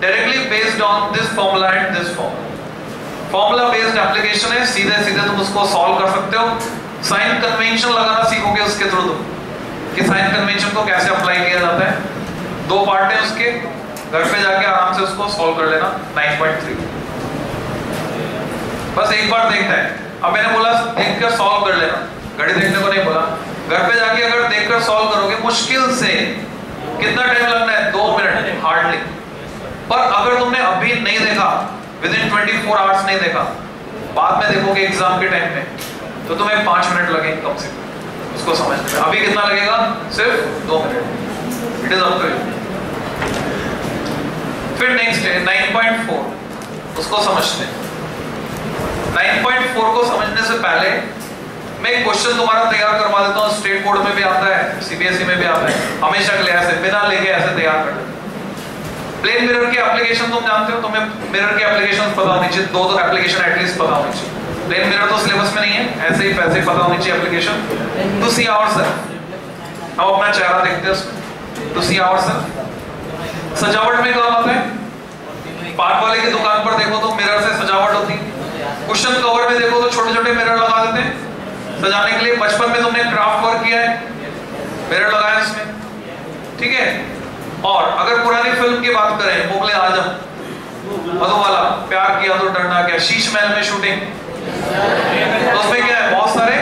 [SPEAKER 1] Directly based on this formula and this formula formula based application है। सीधे सीधे तुम उसको सॉल्व कर सकते हो। साइन कन्वेंशन लगाना सीखोगे उसके थ्रू तुम। कि साइन कन्वेंशन को कैसे अप्लाई किया जाता है? दो पार्ट है उसके। घर पे जाके आराम से उसको सॉल्व कर लेना। 9.3 बस एक बार देखना है। अब मैंने बोला देख कर सॉल्व कर लेना। घड़ी देखने को नहीं बोला। घर पे जाके अगर देखकर सॉल्व करोगे, मुश्किल से कितना टाइम लगना है? दो मिनट हार्डली पर अगर तुमने अभी नहीं देखा विद इन ट्वेंटी आवर्स नहीं देखा, बाद में देखोगे एग्ज़ाम के टाइम में तो तुम्हें पाँच मिनट लगेंगे कम से कम। उसको समझने में अभी कितना लगेगा? सिर्फ़ दो minute. It is up to you फिर नेक्स्ट है 9.4 उसको समझते हैं। 9.4 को समझने से पहले मैं एक क्वेश्चन तुम्हारा तैयार करवा देता हूँ। स्टेट बोर्ड में भी आता है सीबीएसई में भी आता है। हमेशा के लिए ऐसे, बिना लेके ऐसे तैयार कर प्लेन मिरर की एप्लीकेशन तुम जानते हो, तुम्हें मिरर की एप्लीकेशन पता होनी चाहिए। दो दो एप्लीकेशन एटलीस्ट पता होनी चाहिए। प्लेन मिरर तो सिलेबस में नहीं है। ऐसे ही पैसे पता होनी चाहिए application to see our sir हम अपना चेहरा देखते हैं उसमें टू सी आवर सर सजावट में काम आता है? पान वाले की दुकान पर देखो तो मिरर से सजावट होती है। कुशन कवर में देखो तो छोटे छोटे मिरर लगा देते हैं। सजाने के लिए बचपन में तुमने क्राफ्ट वर्क किया है। मिरर लगाया इसमें ठीक है? और अगर पुरानी फ़िल्म की बात करें, मुगले आज़म मधुबाला प्यार किया तो डरना क्या? शीश महल में शूटिंग उसमें क्या है? बहुत सारे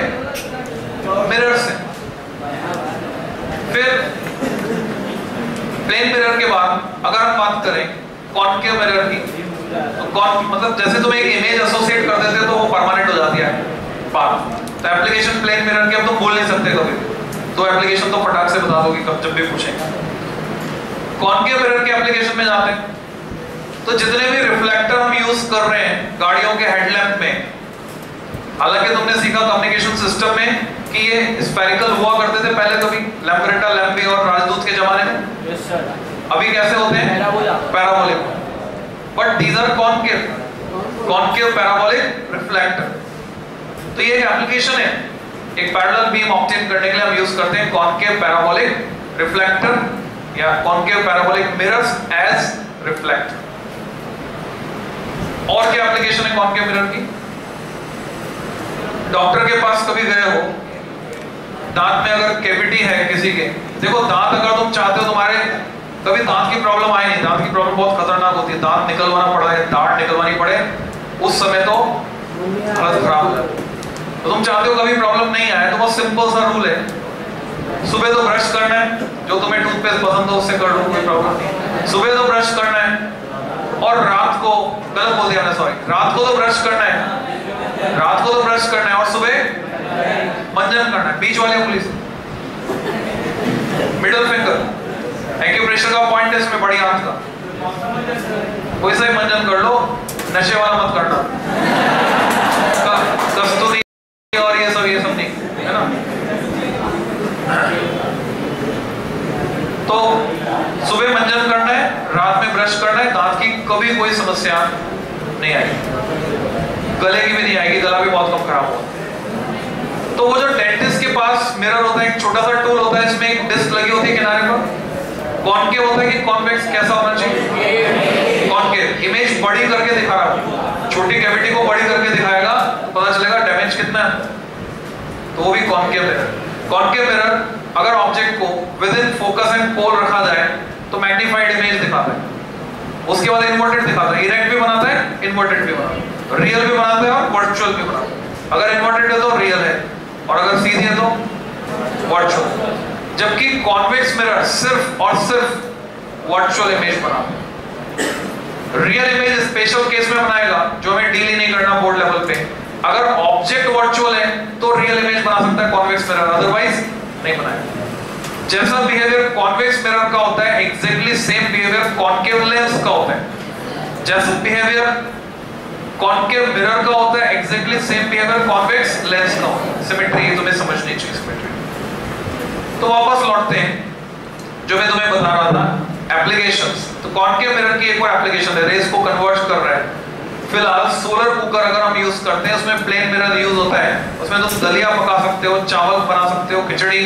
[SPEAKER 1] मिरर्स हैं। फिर प्लेन मिरर के बाद अगर हम बात करें कॉनकेव मिरर की तो कौन मतलब जैसे तुम एक इमेज एसोसिएट कर देते हो तो वो परमानेंट हो जाती है। पार्ट तो एप्लीकेशन प्लेन मिरर की अब तुम बोल नहीं सकते कभी। तो एप्लीकेशन तो फटाक से बता दोगे, कब जब भी पूछेंगे। कॉनकेव मिरर के एप्लीकेशन में जाते हैं। तो जितने भी रिफ्लेक्टर हम यूज़ कर रहे हैं, गाड़ियों के हेडलैम्प में हालाँकि तुमने सीखा कम्युनिकेशन सिस्टम में कि ये स्पेरिकल हुआ करते थे पहले कभी लैम्परेटा लैम्पी और राजदूत के जमाने में?
[SPEAKER 2] सर
[SPEAKER 1] अभी कैसे होते हैं? Parabolic but these are concave concave parabolic reflector तो ये एक एप्लीकेशन है. एक पैरेलल बीम ऑब्टेन करने के लिए हम यूज़ करते हैं कॉनकेव पैराबोलिक रिफ्लेक्टर या concave parabolic mirrors as reflector और क्या एप्लीकेशन है कॉनकेव मिरर की? डॉक्टर के पास कभी गए हो? दांत में अगर कैविटी है किसी के, देखो दांत अगर तुम चाहते हो तुम्हारे, कभी दांत की प्रॉब्लम आए नहीं। दांत की प्रॉब्लम बहुत खतरनाक होती है। दांत निकलवाना पड़ा है, दांत निकलवानी पड़े, उस समय तो हालत खराब हो। तो तुम चाहते हो कभी प्रॉब्लम नहीं आए तो बहुत सिंपल सा रूल है। सुबह तो ब्रश करना है, जो तुम्हें टूथपेस्ट पसंद हो उससे कर लो, कोई प्रॉब्लम नहीं। सुबह तो ब्रश करना है, और रात को, गलत बोल दिया मैंने सॉरी रात को तो ब्रश करना है। रात को तो ब्रश करना है और सुबह मंजन करना है, बीच वाली उंगली से। मिडल फिंगर एक्यूप्रेशर का पॉइंट है इसमें बड़ी हाथ का कोई सा ही मंजन कर लो, नशे वाला मत करना। कस्तूरी और ये सब ये सब नहीं, है ना? तो सुबह मंजन करना है, रात में ब्रश करना है, दांत की कभी कोई समस्या नहीं आएगी। गले की भी नहीं आएगी, गला भी बहुत कम खराब होगा। तो वो जो डेंटिस्ट के पास मिरर होता है, एक छोटा सा टूल होता है, इसमें एक डिस्क लगी होती है किनारे पर। कॉनकेव होता है कि कॉन्वेक्स कैसा होना चाहिए? कॉनकेव इमेज बड़ी करके दिखा रहा हूँ छोटी कैविटी को बड़ी करके दिखाएगा, पता चलेगा डैमेज कितना है। तो वो भी कॉनकेव मिरर कॉनकेव मिरर अगर ऑब्जेक्ट को within focus and pole रखा जाए तो मैग्नीफाइड इमेज दिखाता है उसके बाद इन्वर्टेड दिखाता है। इरेक्ट भी बनाता है इन्वर्टेड भी बनाता है। रियल भी बनाता है और वर्चुअल भी बनाता है। अगर इन्वर्टेड है तो रियल है और अगर सीधी है तो वर्चुअल जबकि कॉन्वेक्स मिरर सिर्फ़ और सिर्फ़ वर्चुअल इमेज बनाता है। रियल इमेज स्पेशल केस में बनाएगा, जो हमें डील ही नहीं करना बोर्ड लेवल पे। अगर ऑब्जेक्ट वर्चुअल है तो रियल इमेज बना सकता है कॉन्वेक्स मिरर अदरवाइज़ नहीं बनाएगा। जैसा behaviour convex mirror concave lens का होता है। जैसा बिहेवियर कॉनकेव मिरर का होता है exactly same behaviour convex lens का होता है। सिमेट्री ये तुम्हें समझनी चाहिए सिमेट्री तो वापस लौटते हैं, जो मैं तुम्हें बता रहा था एप्लीकेशंस तो कॉनकेव मिरर की एक और एप्लीकेशन है रेस को कन्वर्ट कर रहा है। फ़िलहाल सोलर कुकर अगर हम यूज़ करते हैं, उसमें प्लेन मिरर यूज़ होता है। उसमें तुम दलिया पका सकते हो, चावल बना सकते हो, खिचड़ी,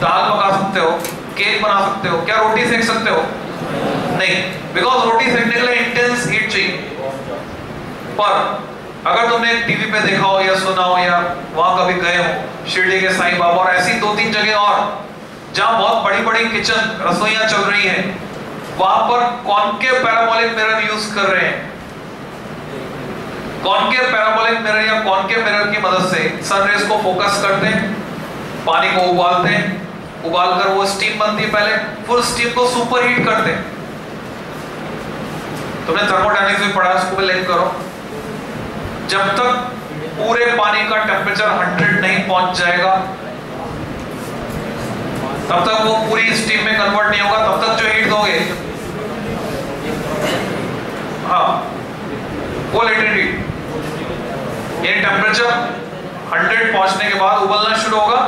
[SPEAKER 1] दाल पका सकते हो केक बना सकते हो, क्या रोटी सेक सकते हो? नहीं बिकॉज़ रोटी सेकने के लिए इंटेंस हीट चाहिए पर अगर तुमने टीवी पे देखा हो या सुना हो या वहाँ कभी गए हो, शिरडी के साईं बाबा और ऐसी दो तीन जगह और, जहाँ बहुत बड़ी बड़ी किचन रसोइयाँ चल रही हैं, वहाँ पर कॉनकेव पैराबोलिक मिरर यूज़ कर रहे हैं? कॉनकेव पैराबोलिक मिरर या कॉनकेव मिरर की मदद से सनरेज को फोकस करते हैं, पानी को उबालते हैं उबाल कर वो स्टीम बनती है पहले फुल स्टीम को सुपर हीट करते तुमने थर्मोडायनेमिक्स में पढ़ा उसको लिंक करो। जब तक पूरे पानी का टेम्परेचर 100 नहीं पहुँच जाएगा, तब तक वो पूरी स्टीम में कन्वर्ट नहीं होगा, तब तक जो हीट दोगे। हाँ वो लेटेंट हीट ये टेम्परेचर 100 पहुँचने के बाद उबलना शुरू होगा।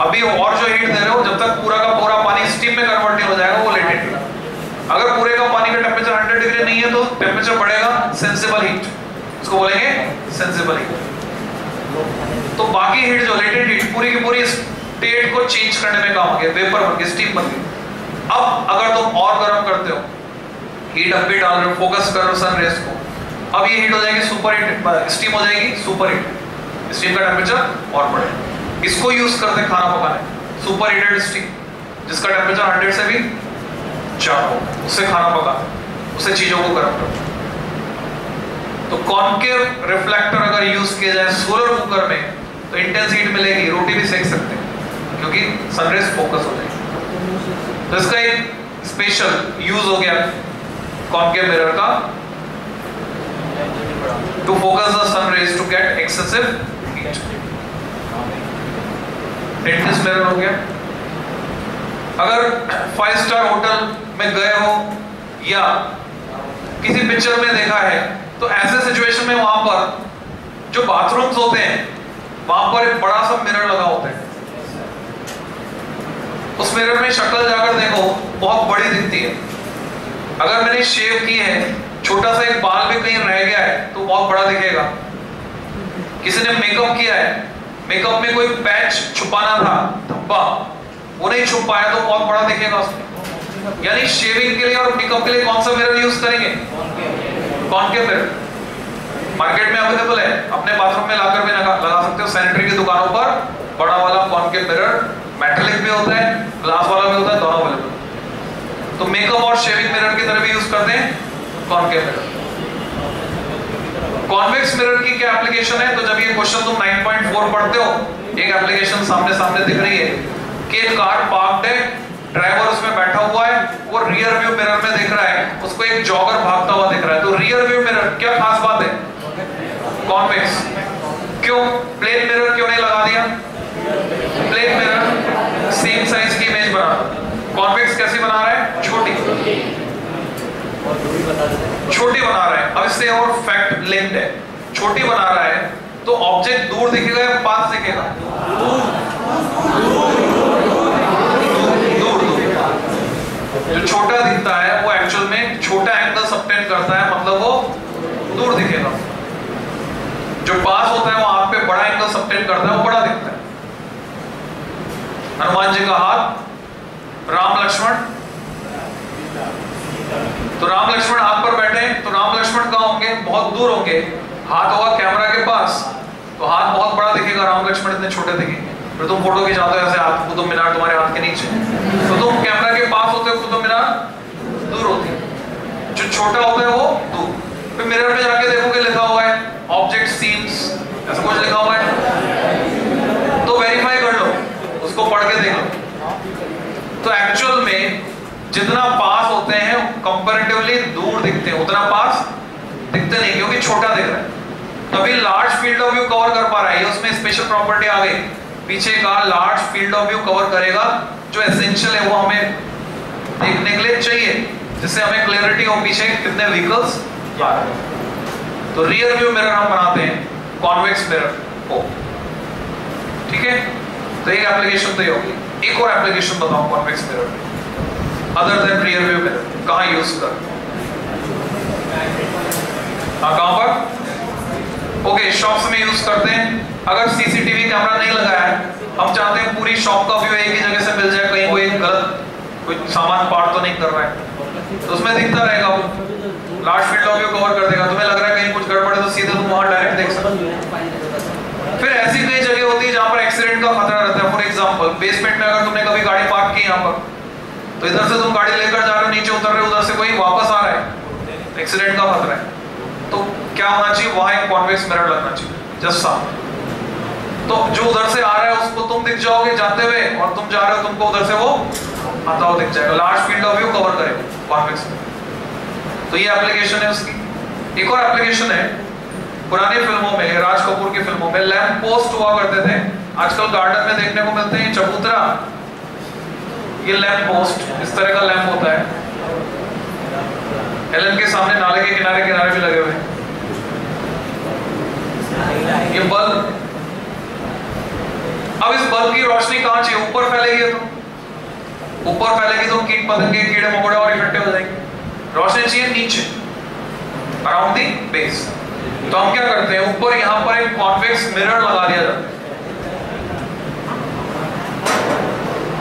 [SPEAKER 1] अभी और जो हीट दे रहे हो, जब तक पूरा का पूरा पानी स्टीम में कन्वर्ट नहीं हो जाएगा, वो हीट अगर पूरे का पानी का टेम्परेचर 100 डिग्री नहीं है तो टेम्परेचर बढ़ेगा सेंसिबल हीट इसको बोलेंगे सेंसिबल हीट तो बाकी हीट जो लेटेंट हीट पूरी की पूरी स्टेट को चेंज करने में काम गया वेपर बन गया स्टीम बन गई अब अगर तुम और गर्म करते हो हीट अप भी डाल रहे हो फोकस कर रहे हो सन रेस को, अब ये हीट हो जाएगी सुपर हीट स्टीम हो जाएगी सुपर हीट स्टीम का टेम्परेचर और बढ़ेगा। इसको यूज़ करते हैं खाना पकाने? सुपर हीटेड स्टीम जिसका टेम्परेचर 100 से भी ज़्यादा हो, उससे खाना पकाते उससे चीज़ों को गर्म करते तो कॉनकेव रिफ्लेक्टर अगर यूज़ किया जाए सोलर कुकर में तो इंटेंस हीट मिलेगी, रोटी भी सेक सकते हैं, क्योंकि सनरेज फोकस हो जाएगी। तो इसका एक स्पेशल यूज़ हो गया कॉनकेव मिरर का to focus the sunrays to get excessive heat dentist mirror हो गया। अगर फाइव स्टार होटल में गए हो या किसी पिक्चर में देखा है तो ऐसे सिचुएशन में वहाँ पर जो बाथरूम्स होते हैं, वहाँ पर एक बड़ा सा मिरर लगा होता है। उस मिरर में शक्ल जाकर देखो, बहुत बड़ी दिखती है। अगर मैंने शेव की है, छोटा सा एक बाल भी कहीं रह गया है तो बहुत बड़ा दिखेगा। किसी ने मेकअप किया है मेकअप में कोई पैच छुपाना था धब्बा वो नहीं छुप पाया तो बहुत बड़ा दिखेगा उसमें। यानी शेविंग के लिए और मेकअप के लिए कौन सा मिरर यूज़ करेंगे? कौन के मिरर मार्केट में अवेलेबल है। अपने बाथरूम में लाकर भी लगा, सकते हो। सैनिटरी की दुकानों पर बड़ा वाला कॉनकेव मिरर मेटेलिक भी होता है ग्लास वाला भी होता है दोनों अवेलेबल तो मेकअप और शेविंग मिरर की तरह भी यूज़ करते हैं कॉनकेव मिरर कॉन्वेक्स मिरर की क्या एप्लीकेशन है? तो जब ये क्वेश्चन तुम 9.4 पढ़ते हो, एक एप्लीकेशन सामने सामने दिख रही है। कि एक कार पार्क्ड है ड्राइवर उसमें बैठा हुआ है, वो रियर व्यू मिरर में देख रहा है। उसको एक जॉगर भागता हुआ दिख रहा है। तो रियर व्यू मिरर क्या खास बात है? कॉन्वेक्स क्यों? प्लेन मिरर क्यों नहीं लगा दिया? प्लेन मिरर सेम साइज़ की इमेज बना। कॉन्वेक्स कैसे बना रहा है? छोटी। छोटी बना रहा है। अब इससे और फैक्ट लिंक्ड है। छोटी बना रहा है तो ऑब्जेक्ट दूर दिखेगा या पास दिखेगा? जो छोटा दिखता है, वो एक्चुअल में छोटा एंगल सबटेंड करता है मतलब वो दूर दिखेगा। जो पास होता है, वो आप पे बड़ा एंगल सबटेंड करता है, वो बड़ा दिखता है। हनुमान जी का हाथ, राम लक्ष्मण तो राम लक्ष्मण हाथ पर बैठे तो राम लक्ष्मण कहा होंगे? बहुत दूर होंगे। हाथ होगा कैमरा के पास तो हाथ बहुत बड़ा दिखेगा, राम लक्ष्मण इतने छोटे दिखेंगे। फिर तुम फ़ोटो खिंचाते हो ऐसे हाथ, कुतुब मीनार तुम्हारे हाथ के नीचे। तो तुम कैमरा के पास होते हो, कुतुब मीनार, दूर होती है। जो छोटा होता है वो दूर। फिर मिरर में जाके देखोगे लिखा हुआ है ऑब्जेक्ट सीन्स ऐसा कुछ लिखा हुआ है। तो वेरीफाई कर लो, उसको पढ़ के देख लो। तो एक्चुअल में जितना पास होते हैं कंपैरेटिवली दूर दिखते हैं। उतना पास दिखते नहीं, क्योंकि छोटा दिख रहा है। तभी large field of view cover कर पा रहा है। उसमें स्पेशल प्रॉपर्टी आ गई। पीछे का large field of view cover करेगा, जो एसेंशियल है, वो हमें देखने के लिए चाहिए, जिससे हमें क्लैरिटी हो पीछे कितने व्हीकल्स जा रहे हैं। तो रियर व्यू मिरर हम बनाते हैं कॉन्वेक्स मिरर को। ठीक है? तो एक एप्लीकेशन तो ये होगी। एक और एप्लीकेशन बताऊँ convex mirror other than rear view mirror कहाँ यूज़ कर? हाँ कहाँ पर? ओके शॉप्स में यूज़ करते हैं। अगर सीसीटीवी कैमरा नहीं लगाया है, हम चाहते हैं पूरी शॉप का व्यू एक ही जगह से मिल जाए, कहीं कोई गलत, कोई सामान पार्ट तो नहीं कर रहा है। तो उसमें दिखता रहेगा वो। Large field of view cover कर देगा। तुम्हें लग रहा है कहीं कुछ गड़बड़ है तो सीधे तुम वहाँ डायरेक्ट देख सकते फिर ऐसी कई जगह होती है जहाँ पर एक्सीडेंट का खतरा रहता है। फॉर एग्जांपल बेसमेंट में अगर तुमने कभी गाड़ी पार्क की यहाँ पर तो इधर से तुम गाड़ी लेकर जा रहे हो, नीचे उतर रहे हो, उधर से कोई वापस आ रहा है? एक्सीडेंट का खतरा है। तो क्या होना चाहिए? वहाँ एक कॉन्वेक्स मिरर लगना चाहिए जस्ट सामने। तो जो उधर से आ रहा है, उसको तुम दिख जाओगे जाते हुए, और तुम जा रहे हो, तुमको उधर से वो आता हुआ दिख जाएगा। Large field of view cover करेगा कॉन्वेक्स तो ये एप्लीकेशन है उसकी। एक और एप्लीकेशन है, पुरानी फ़िल्मों में, राज कपूर की फ़िल्मों में लैंप पोस्ट हुआ करते थे। आजकल गार्डन में देखने को मिलते हैं, चबूतरा। ये लैंप पोस्ट इस तरह का लैंप होता है। एलन के सामने नाले के किनारे किनारे भी लगे हुए हैं। ये बल्ब। अब इस बल्ब की रोशनी कहाँ चाहिए? ऊपर फैलेगी तो। ऊपर फैलेगी तो कीट पतंगे, कीड़े, मकोड़े और इकट्ठे हो जाएँगे। रोशनी चाहिए नीचे अराउंड दी बेस तो हम क्या करते हैं? ऊपर यहाँ पर एक कॉन्वेक्स मिरर लगा दिया जाता है।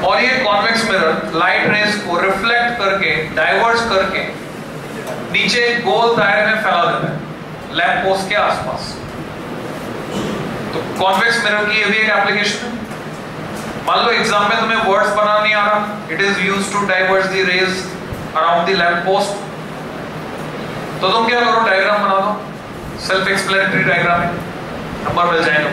[SPEAKER 1] और ये कॉन्वेक्स मिरर लाइट रेज को रिफ्लेक्ट करके डाइवर्स करके नीचे गोल दायरे में फैला देता है लैंप पोस्ट के आसपास। तो कॉन्वेक्स मिरर की ये भी एक एप्लीकेशन है। मान लो एग्ज़ाम में तुम्हें वर्ड्स बनाना नहीं आ रहा it is use to diverse the rays around the lamp post तो तुम क्या करो डायग्राम बना दो। सेल्फ एक्सप्लेनेटरी डायग्राम है। नंबर मिल जाएगा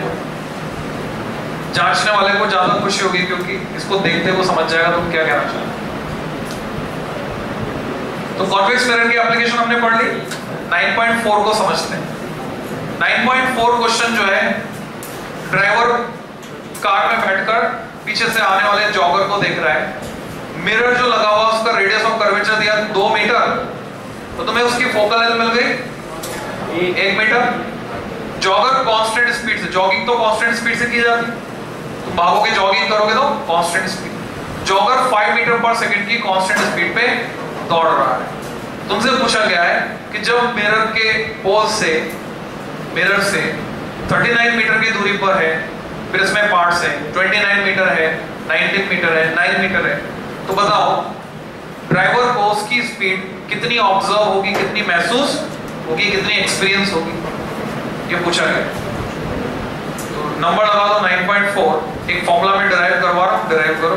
[SPEAKER 1] जांचने वाले को ज़्यादा खुशी होगी क्योंकि इसको देखते वो समझ जाएगा तुम क्या कहना चाहते तो कॉन्वेक्स मिरर की एप्लीकेशन हमने पढ़ ली। 9.4 को समझते हैं। 9.4 क्वेश्चन जो है ड्राइवर कार में बैठकर पीछे से आने वाले जॉगर को देख रहा है। मिरर जो लगा हुआ उसका रेडियस ऑफ़ कर्वेचर दिया दो मीटर तो तुम्हें उसकी फोकल लेंथ मिल गई? एक मीटर जॉगर कांस्टेंट स्पीड से जॉगिंग तो कांस्टेंट स्पीड से की जाती। तुम भागोगे जॉगिंग करोगे तो कांस्टेंट स्पीड जॉगर 5 मीटर पर सेकंड की कांस्टेंट स्पीड पे दौड़ रहा है। तुमसे पूछा गया है कि जब मिरर के पोल से मिरर से 39 मीटर की दूरी पर है, फिर इसमें पार्ट्स है 29 मीटर है 19 मीटर है 9 मीटर है तो बताओ ड्राइवर को उसकी स्पीड कितनी ऑब्ज़र्व होगी, कितनी महसूस होगी, कितनी एक्सपीरियंस होगी? ये पूछा गया। नंबर लगा दो 9.4 एक फॉर्मूला में डिराइव करवा रहा हूँ डिराइव करो।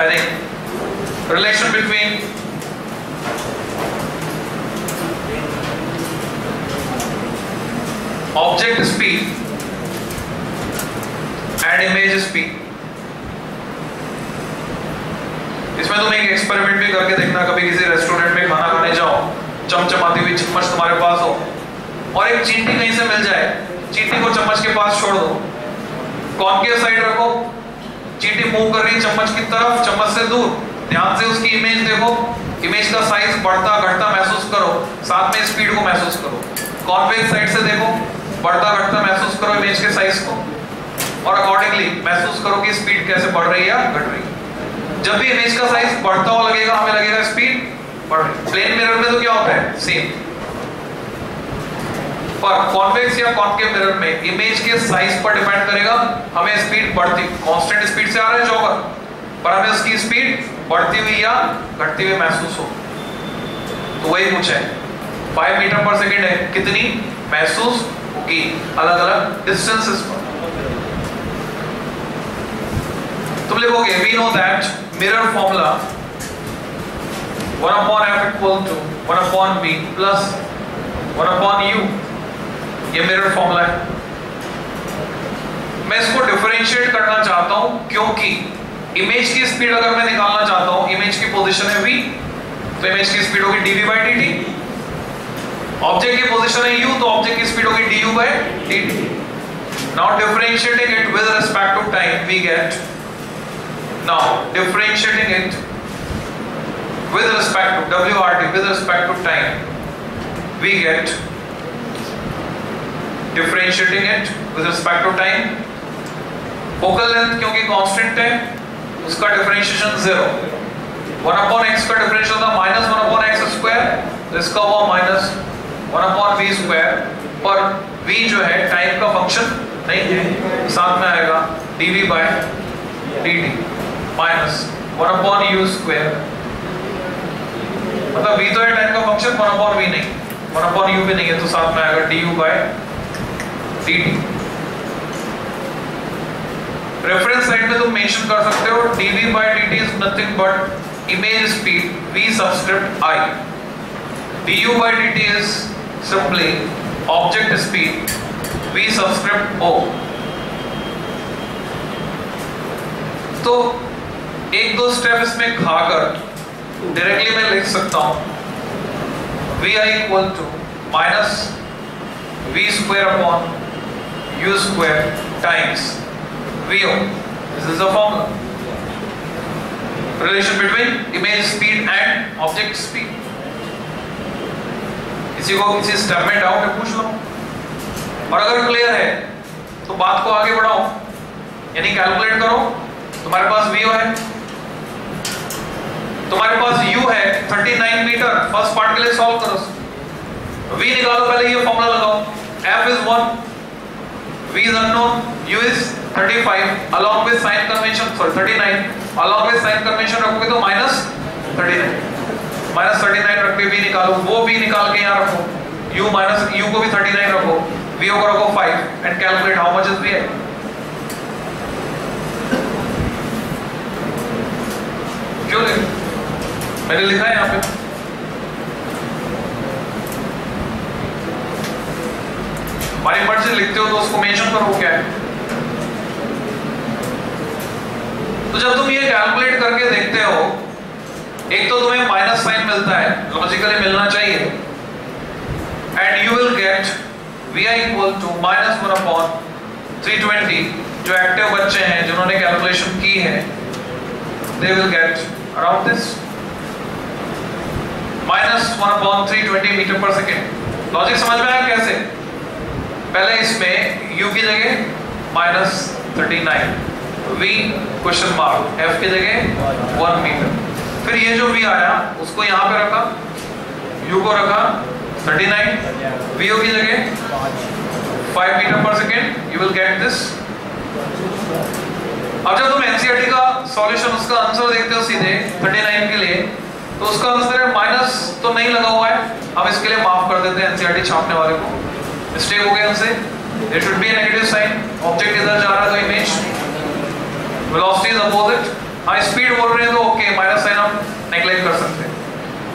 [SPEAKER 1] I think relation between object speed and image speed इसमें तुम एक एक्सपेरिमेंट भी करके देखना, कभी किसी रेस्टोरेंट में खाना खाने जाओ, चमचमाती हुई चम्मच तुम्हारे पास हो, और एक चींटी कहीं से मिल जाए चींटी को चम्मच के पास छोड़ दो। कौन के साइड रखो। चींटी मूव कर रही चम्मच की तरफ़, चम्मच से दूर। ध्यान से उसकी इमेज देखो। इमेज का साइज़ बढ़ता, घटता महसूस करो। साथ में स्पीड को महसूस करो। कॉन्वेक्स साइड से देखो। बढ़ता, घटता महसूस करो इमेज के साइज़ को। और अकॉर्डिंगली महसूस करो कि स्पीड कैसे बढ़ रही है घट रही है। जब भी इमेज का साइज़ बढ़ता हुआ लगेगा, हमें लगेगा स्पीड बढ़ रही प्लेन मिरर में तो क्या होता है? सेम कॉन्वेक्स या कॉन्केव मिरर में इमेज के साइज़ पर डिपेंड करेगा। हमें स्पीड बढ़ती कांस्टेंट स्पीड से आ रहा है जॉगर पर हमें उसकी स्पीड बढ़ती हुई या घटती हुई महसूस हो। तो वही पूछा है 5 मीटर पर सेकंड है, कितनी महसूस होगी? अलग अलग डिस्टेंसेस पर। तुम लिखोगे we know that mirror formula 1 upon f equal to 1 upon b plus 1 upon u ये मिरर फॉर्मूला है। मैं इसको डिफरेंशिएट करना चाहता हूँ, क्योंकि इमेज की स्पीड अगर मैं निकालना चाहता हूँ इमेज की पोजीशन है v तो इमेज की स्पीड होगी डी dt ऑब्जेक्ट की पोजीशन है u तो ऑब्जेक्ट की स्पीड होगी du dt now differentiating it with respect to time we get now differentiating it with respect to wrt with respect to time we get differentiating it with respect to time. Focal length क्योंकि constant है, उसका differentiation zero one upon X का differential था minus one upon X square इसका हुआ minus one upon V square पर V जो है टाइम का फ़ंक्शन नहीं है, साथ में आएगा dv by dt minus one upon U square मतलब v तो है टाइम का फ़ंक्शन वन अपॉन v नहीं. वन अपॉन यू भी नहीं है तो साथ में आएगा du बाय dt रेफरेंस साइड में तुम मेंशन कर सकते हो dv bye dt is nothing but image speed v subscript i. du by dt is simply object speed, v subscript o. तो एक दो स्टेप इसमें खाकर डायरेक्टली मैं लिख सकता हूँ। V I equal to minus V square upon U square times V O this is a formula relation between image speed and object speed किसी को किसी स्टेप में डाउट है पूछ लो। और अगर क्लियर है तो बात को आगे बढ़ाओ। यानी कैलकुलेट करो, तुम्हारे पास वीओ है। तुम्हारे पास u है 39 मीटर फ़र्स्ट पार्ट के लिए सॉल्व करो। V निकालो, पहले ये फॉर्मूला लगाओ। F is 1 v is unknown u is 35 along with sign convention sorry 39 along with sign convention रखोगे तो minus 39 minus 39 रख के v निकालो वो v निकाल के यहाँ रखो u minus u को भी 39 रखो v को रखो 5 and calculate how much is v क्यों मैंने लिखा है यहाँ पे हमारी मर्ज़ी लिखते हो तो उसको मेंशन करो क्या है? तो जब तुम ये कैलकुलेट करके देखते हो, एक तो तुम्हें माइनस साइन मिलता है लॉजिकली मिलना चाहिए। And you will get V I equal to minus one upon three twenty जो एक्टिव बच्चे हैं, जिन्होंने कैलकुलेशन की है they will get around this. Minus 1 upon 320 metre पर सेकेंड लॉजिक समझ में आया कैसे? पहले इसमें u की जगह minus 39 v question mark f की जगह 1 मीटर फिर ये जो v आया, उसको यहाँ पे रखा। U को रखा 39 vo की जगह 5 मीटर पर second you will get this अब जब तुम एनसीईआरटी का सॉल्यूशन उसका आंसर देखते हो सीधे 39 के लिए तो उसका आंसर है माइनस तो नहीं लगा हुआ है। हम इसके लिए माफ़ कर देते हैं एनसीईआरटी छापने वाले को। मिस्टेक हो गया उनसे। There should be a negative sign object इधर जा रहा है तो इमेज वेलोसिटी इज़ अपोजिट हाँ स्पीड बोल रहे हैं तो ओके माइनस साइन हम नेगलेक्ट कर सकते हैं।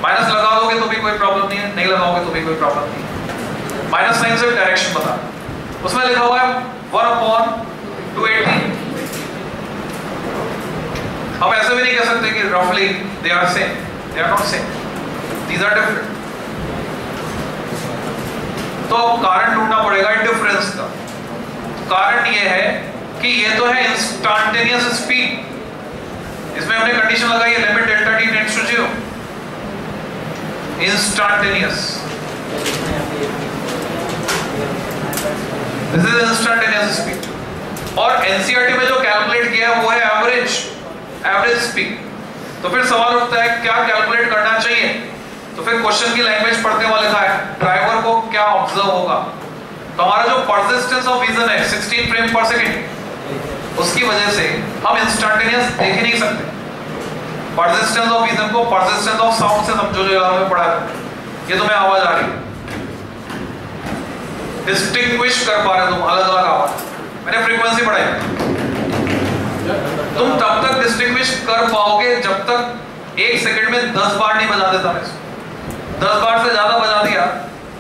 [SPEAKER 1] माइनस लगा दोगे तो भी कोई प्रॉब्लम नहीं है, नहीं लगाओगे तो भी कोई प्रॉब्लम नहीं है। माइनस साइन से डायरेक्शन बता। उसमें लिखा हुआ है 1 अपॉन 280 हम ऐसे भी नहीं कह सकते कि रफली they are same they are not same these are different तो कारण ढूंढना पड़ेगा डिफरेंस का। कारण ये है कि ये तो है इंस्टेंटेनियस स्पीड इसमें हमने कंडीशन लगाई है limit delta T tends to zero instantaneous this is instantaneous speed और एनसीईआरटी में जो कैलकुलेट किया है, वो है एवरेज एवरेज स्पीड तो फिर सवाल उठता है, क्या कैलकुलेट करना चाहिए? तो फिर क्वेश्चन की लैंग्वेज हुए लिखा है ड्राइवर को क्या ऑब्ज़र्व होगा? तो हमारा जो परसिस्टेंस ऑफ़ विजन है 16 फ्रेम पर सेकंड उसकी वजह से हम इंस्टेंटेनियस देख ही नहीं सकते। परसिस्टेंस ऑफ़ विजन को परसिस्टेंस ऑफ़ साउंड से समझो जो हमें पढ़ा है। ये तुम्हें आवाज़ आ रही डिस्टिंग्विश कर पा रहे तुम अलग अलग आवाज़। मैंने फ्रीक्वेंसी पढ़ाई तुम तब तक डिस्टिंग्विश कर पाओगे जब तक एक सेकंड में दस बार नहीं बजा देता मैं। दस बार से ज़्यादा बजा दिया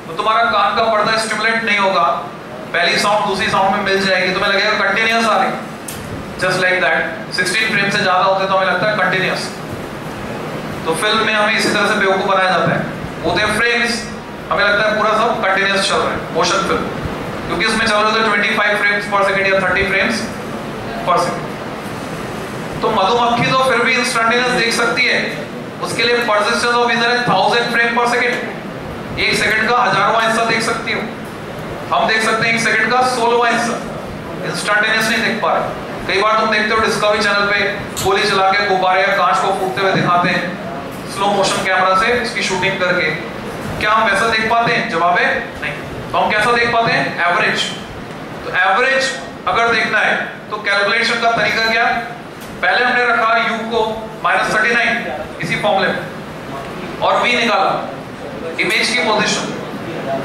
[SPEAKER 1] तो तुम्हारा कान का पर्दा स्टिमुलेट नहीं होगा। पहली साउंड दूसरी साउंड में मिल जाएगी, तुम्हें लगेगा कंटिन्यूस आ रही। जस्ट लाइक दैट 16 फ्रेम से ज़्यादा होते तो हमें लगता है कंटिन्यूस तो फ़िल्म में हमें इसी तरह से बेवकूफ़ बनाया जाता है। होते फ्रेम्स हमें लगता है पूरा सब कंटिन्यूस चल रहा है मोशन फ़िल्म क्योंकि उसमें चल रहे थे 25 फ्रेम्स पर सेकंड या 30 फ्रेम्स पर सेकंड तो मधुमक्खी तो फिर भी इंस्टेंटेनियस देख सकती है। उसके लिए परसिस्टेंस ऑफ़ विजन है 1000 फ्रेम पर सेकंड एक सेकंड का हजारवां हिस्सा देख सकती हो। हम देख सकते हैं एक सेकंड का सोलहवां हिस्सा। इंस्टेंटेनियस नहीं देख पा रहे। कई बार तुम देखते हो डिस्कवरी चैनल पे गोली चला के गुब्बारे या कांच को फूटते हुए दिखाते हैं। स्लो मोशन कैमरा से इसकी शूटिंग करके। क्या हम वैसा देख पाते हैं? जवाब है नहीं। तो हम कैसा देख पाते हैं? एवरेज तो एवरेज अगर देखना है तो कैलकुलेशन का तरीका क्या? पहले हमने रखा u को माइनस थर्टी नाइन इसी फॉर्मूले में। और v निकाला इमेज की पोजीशन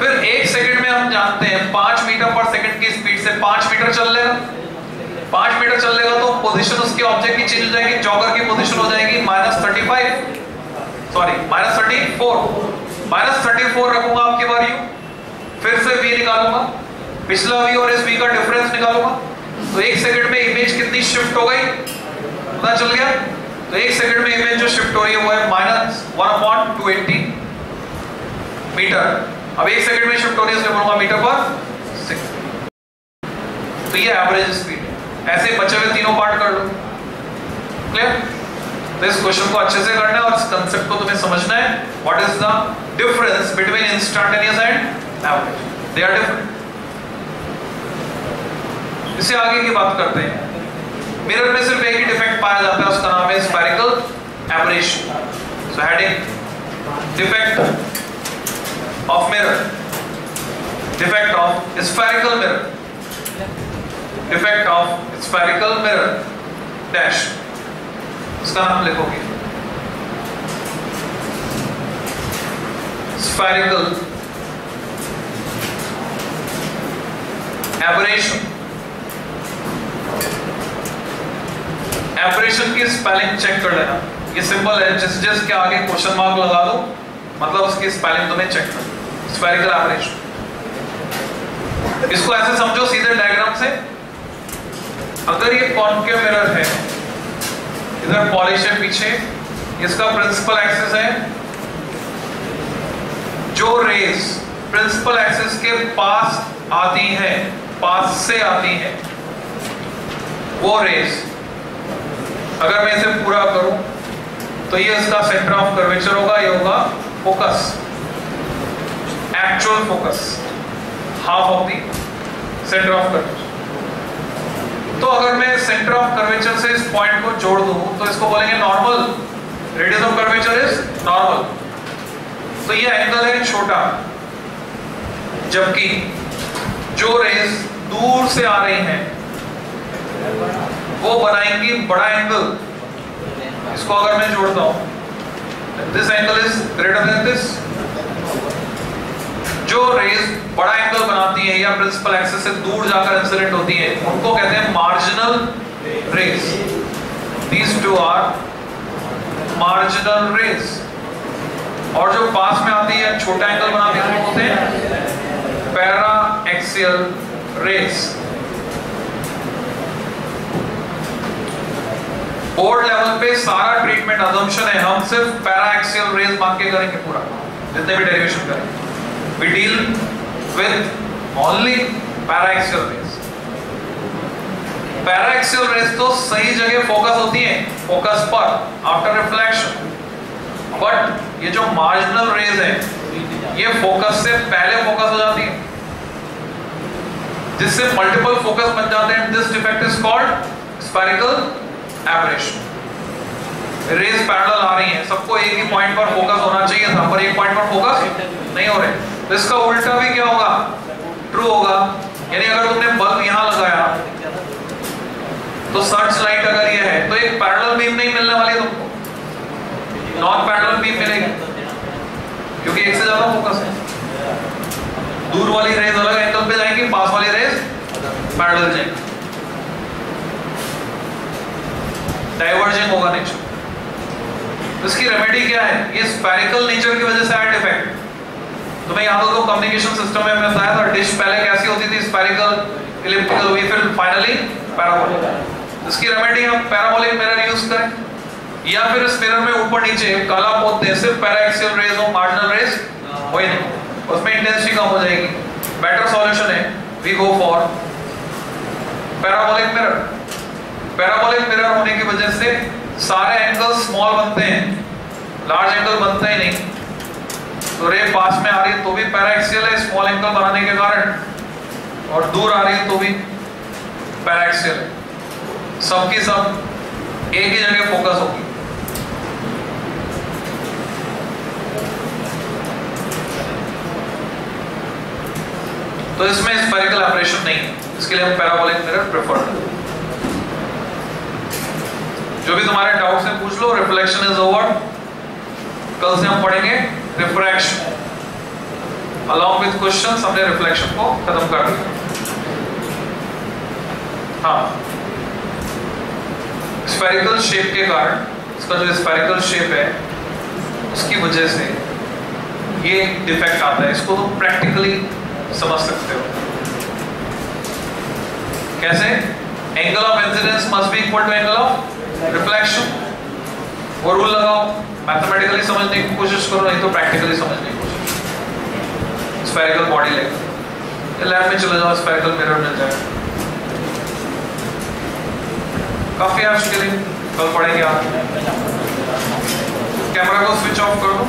[SPEAKER 1] फिर एक सेकंड में हम जानते हैं, पाँच मीटर पर सेकंड की स्पीड से पाँच मीटर चल लेगा। पाँच मीटर चल लेगा तो पोजीशन उसके ऑब्जेक्ट की चेंज हो जाएगी जॉगर की पोजीशन हो जाएगी minus thirty five sorry minus thirty four minus thirty four रखूँगा आपकी बार यू फिर से v निकालूँगा। पिछला वी और इस वी का डिफरेंस निकालूँगा। तो एक सेकंड में इमेज कितनी शिफ्ट हो गई? पता चल गया? तो एक सेकंड में इमेज जो शिफ्ट हो रही है, वो है minus one upon two eighty metre अब एक सेकंड में शिफ्ट हो रही है इसलिए बोलूँगा मीटर पर सिक्स तो ये एवरेज स्पीड ऐसे बचे हुए तीनों पार्ट कर लो। क्लियर तो इस क्वेश्चन को अच्छे से करना है और इस कंसेप्ट को तुम्हें समझना है। What is the difference between instantaneous and average they are different इससे आगे की बात करते हैं। मिरर में सिर्फ़ एक ही डिफेक्ट पाया जाता है, उसका नाम है spherical aberration so heading defect of mirror defect of spherical mirror defect of spherical mirror dash उसका नाम लिखोगे। Spherical aberration. एपरेशन की स्पेलिंग चेक कर लेना। ये सिंपल है, जिस जिस के आगे क्वेश्चन मार्क लगा दो मतलब उसकी स्पेलिंग तुम्हें चेक कर स्पेरिकल एपरेशन इसको ऐसे समझो सीधे डायग्राम से। अगर ये कॉन्केव मिरर है, इधर पॉलिश है पीछे, इसका प्रिंसिपल एक्सिस है, जो रेस प्रिंसिपल एक्सिस के पास आती है, पास से आती है, वो रेस अगर मैं इसे पूरा करूँ तो ये इसका सेंटर ऑफ़ कर्वेचर होगा, ये होगा focus actual focus half of the centre of curvature तो अगर मैं सेंटर ऑफ़ कर्वेचर से इस पॉइंट को जोड़ दूँ तो इसको बोलेंगे normal radius of curvature is normal तो ये एंगल है छोटा. जबकि जो रेस दूर से आ रही हैं वो बनाएँगी बड़ा एंगल इसको अगर मैं जोड़ता हूँ this angle is greater than this जो रेज बड़ा एंगल बनाती है या प्रिंसिपल एक्सिस से दूर जाकर इंसिडेंट होती है, उनको कहते हैं marginal rays these two are marginal rays और जो पास में आती है, छोटा एंगल बनाती है वो होते हैं paraxial rays board level पे सारा ट्रीटमेंट अजम्पशन है। हम सिर्फ़ पैराएक्सियल रेज मान के करेंगे पूरा। जितने भी डेरिवेशन करें। We deal with only paraxial rays paraxial rays तो सही जगह फोकस होती है। फोकस पर आफ्टर रिफ्लेक्शन बट ये जो मार्जिनल रेज है, ये फोकस से पहले फोकस हो जाती है। जिससे मल्टीपल फोकस बन जाते हैं। This defect is called spherical average rays parallel आ रही हैं। सबको एक ही पॉइंट पर फोकस होना चाहिए था, पर एक पॉइंट पर फोकस नहीं हो रहे। तो इसका उल्टा भी क्या होगा? ट्रू होगा। यानी अगर तुमने बल्ब यहाँ लगाया तो सर्च लाइट अगर ये है तो एक पैरेलल बीम नहीं मिलने वाली तुमको। नॉन पैरेलल बीम मिलेगी। क्योंकि एक से ज़्यादा फोकस है। दूर वाली रेज अलग एंगल पे जाएँगी, पास वाली रेज पैरेलल जाएँगी। डाइवर्जिंग होगा नेचर। इसकी रेमेडी क्या है? ये स्पेरिकल नेचर की वजह से आया डिफेक्ट तो मैं याद हो तो कम्युनिकेशन सिस्टम में बताया था डिश पहले कैसी होती थी? स्पेरिकल इलिप्टिकल हुई फिर फाइनली पैराबोलिक इसकी रेमेडी हम पैराबोलिक मिरर यूज़ करें। या फिर इस मिरर में ऊपर नीचे काला पोत दे, सिर्फ़ पैराएक्सियल रेज हो मार्जिनल रेज हो ही नहीं। उसमें इंटेंसिटी कम हो जाएगी। बेटर सॉल्यूशन है we go for parabolic mirror parabolic mirror होने की वजह से सारे एंगल स्मॉल बनते हैं। लार्ज एंगल बनते ही नहीं। तो रे पास में आ रही है तो भी पैराएक्सियल है स्मॉल एंगल बनाने के कारण। और दूर आ रही है तो भी पैराएक्सियल है। सबकी सब एक ही जगह फोकस होगी। तो इसमें स्पेरिकल ऑपरेशन नहीं है। इसके लिए हम पैराबोलिक मिरर प्रेफर करते हैं जो भी तुम्हारे डाउट्स हैं पूछ लो रिफ्लेक्शन इज़ ओवर कल से हम पढ़ेंगे रिफ्रैक्शन अलॉन्ग विद क्वेश्चन हमने रिफ्लेक्शन को खत्म कर दिया। हाँ। स्फेरिकल शेप के कारण, इसका जो स्फेरिकल शेप है, उसकी वजह से ये डिफेक्ट आता है। इसको तुम प्रैक्टिकली समझ सकते हो। कैसे? Angle of incidence must be equal to angle of reflection वो रूल लगाओ। मैथमेटिकली समझने की कोशिश करो, नहीं तो प्रैक्टिकली समझने की कोशिश स्पेरिकल बॉडी लेकर लैब में चले जाओ स्पेरिकल मिरर मिल जाएगा। काफ़ी आप लिए। कल पढ़ेंगे आप। कैमरा को स्विच ऑफ़ करो।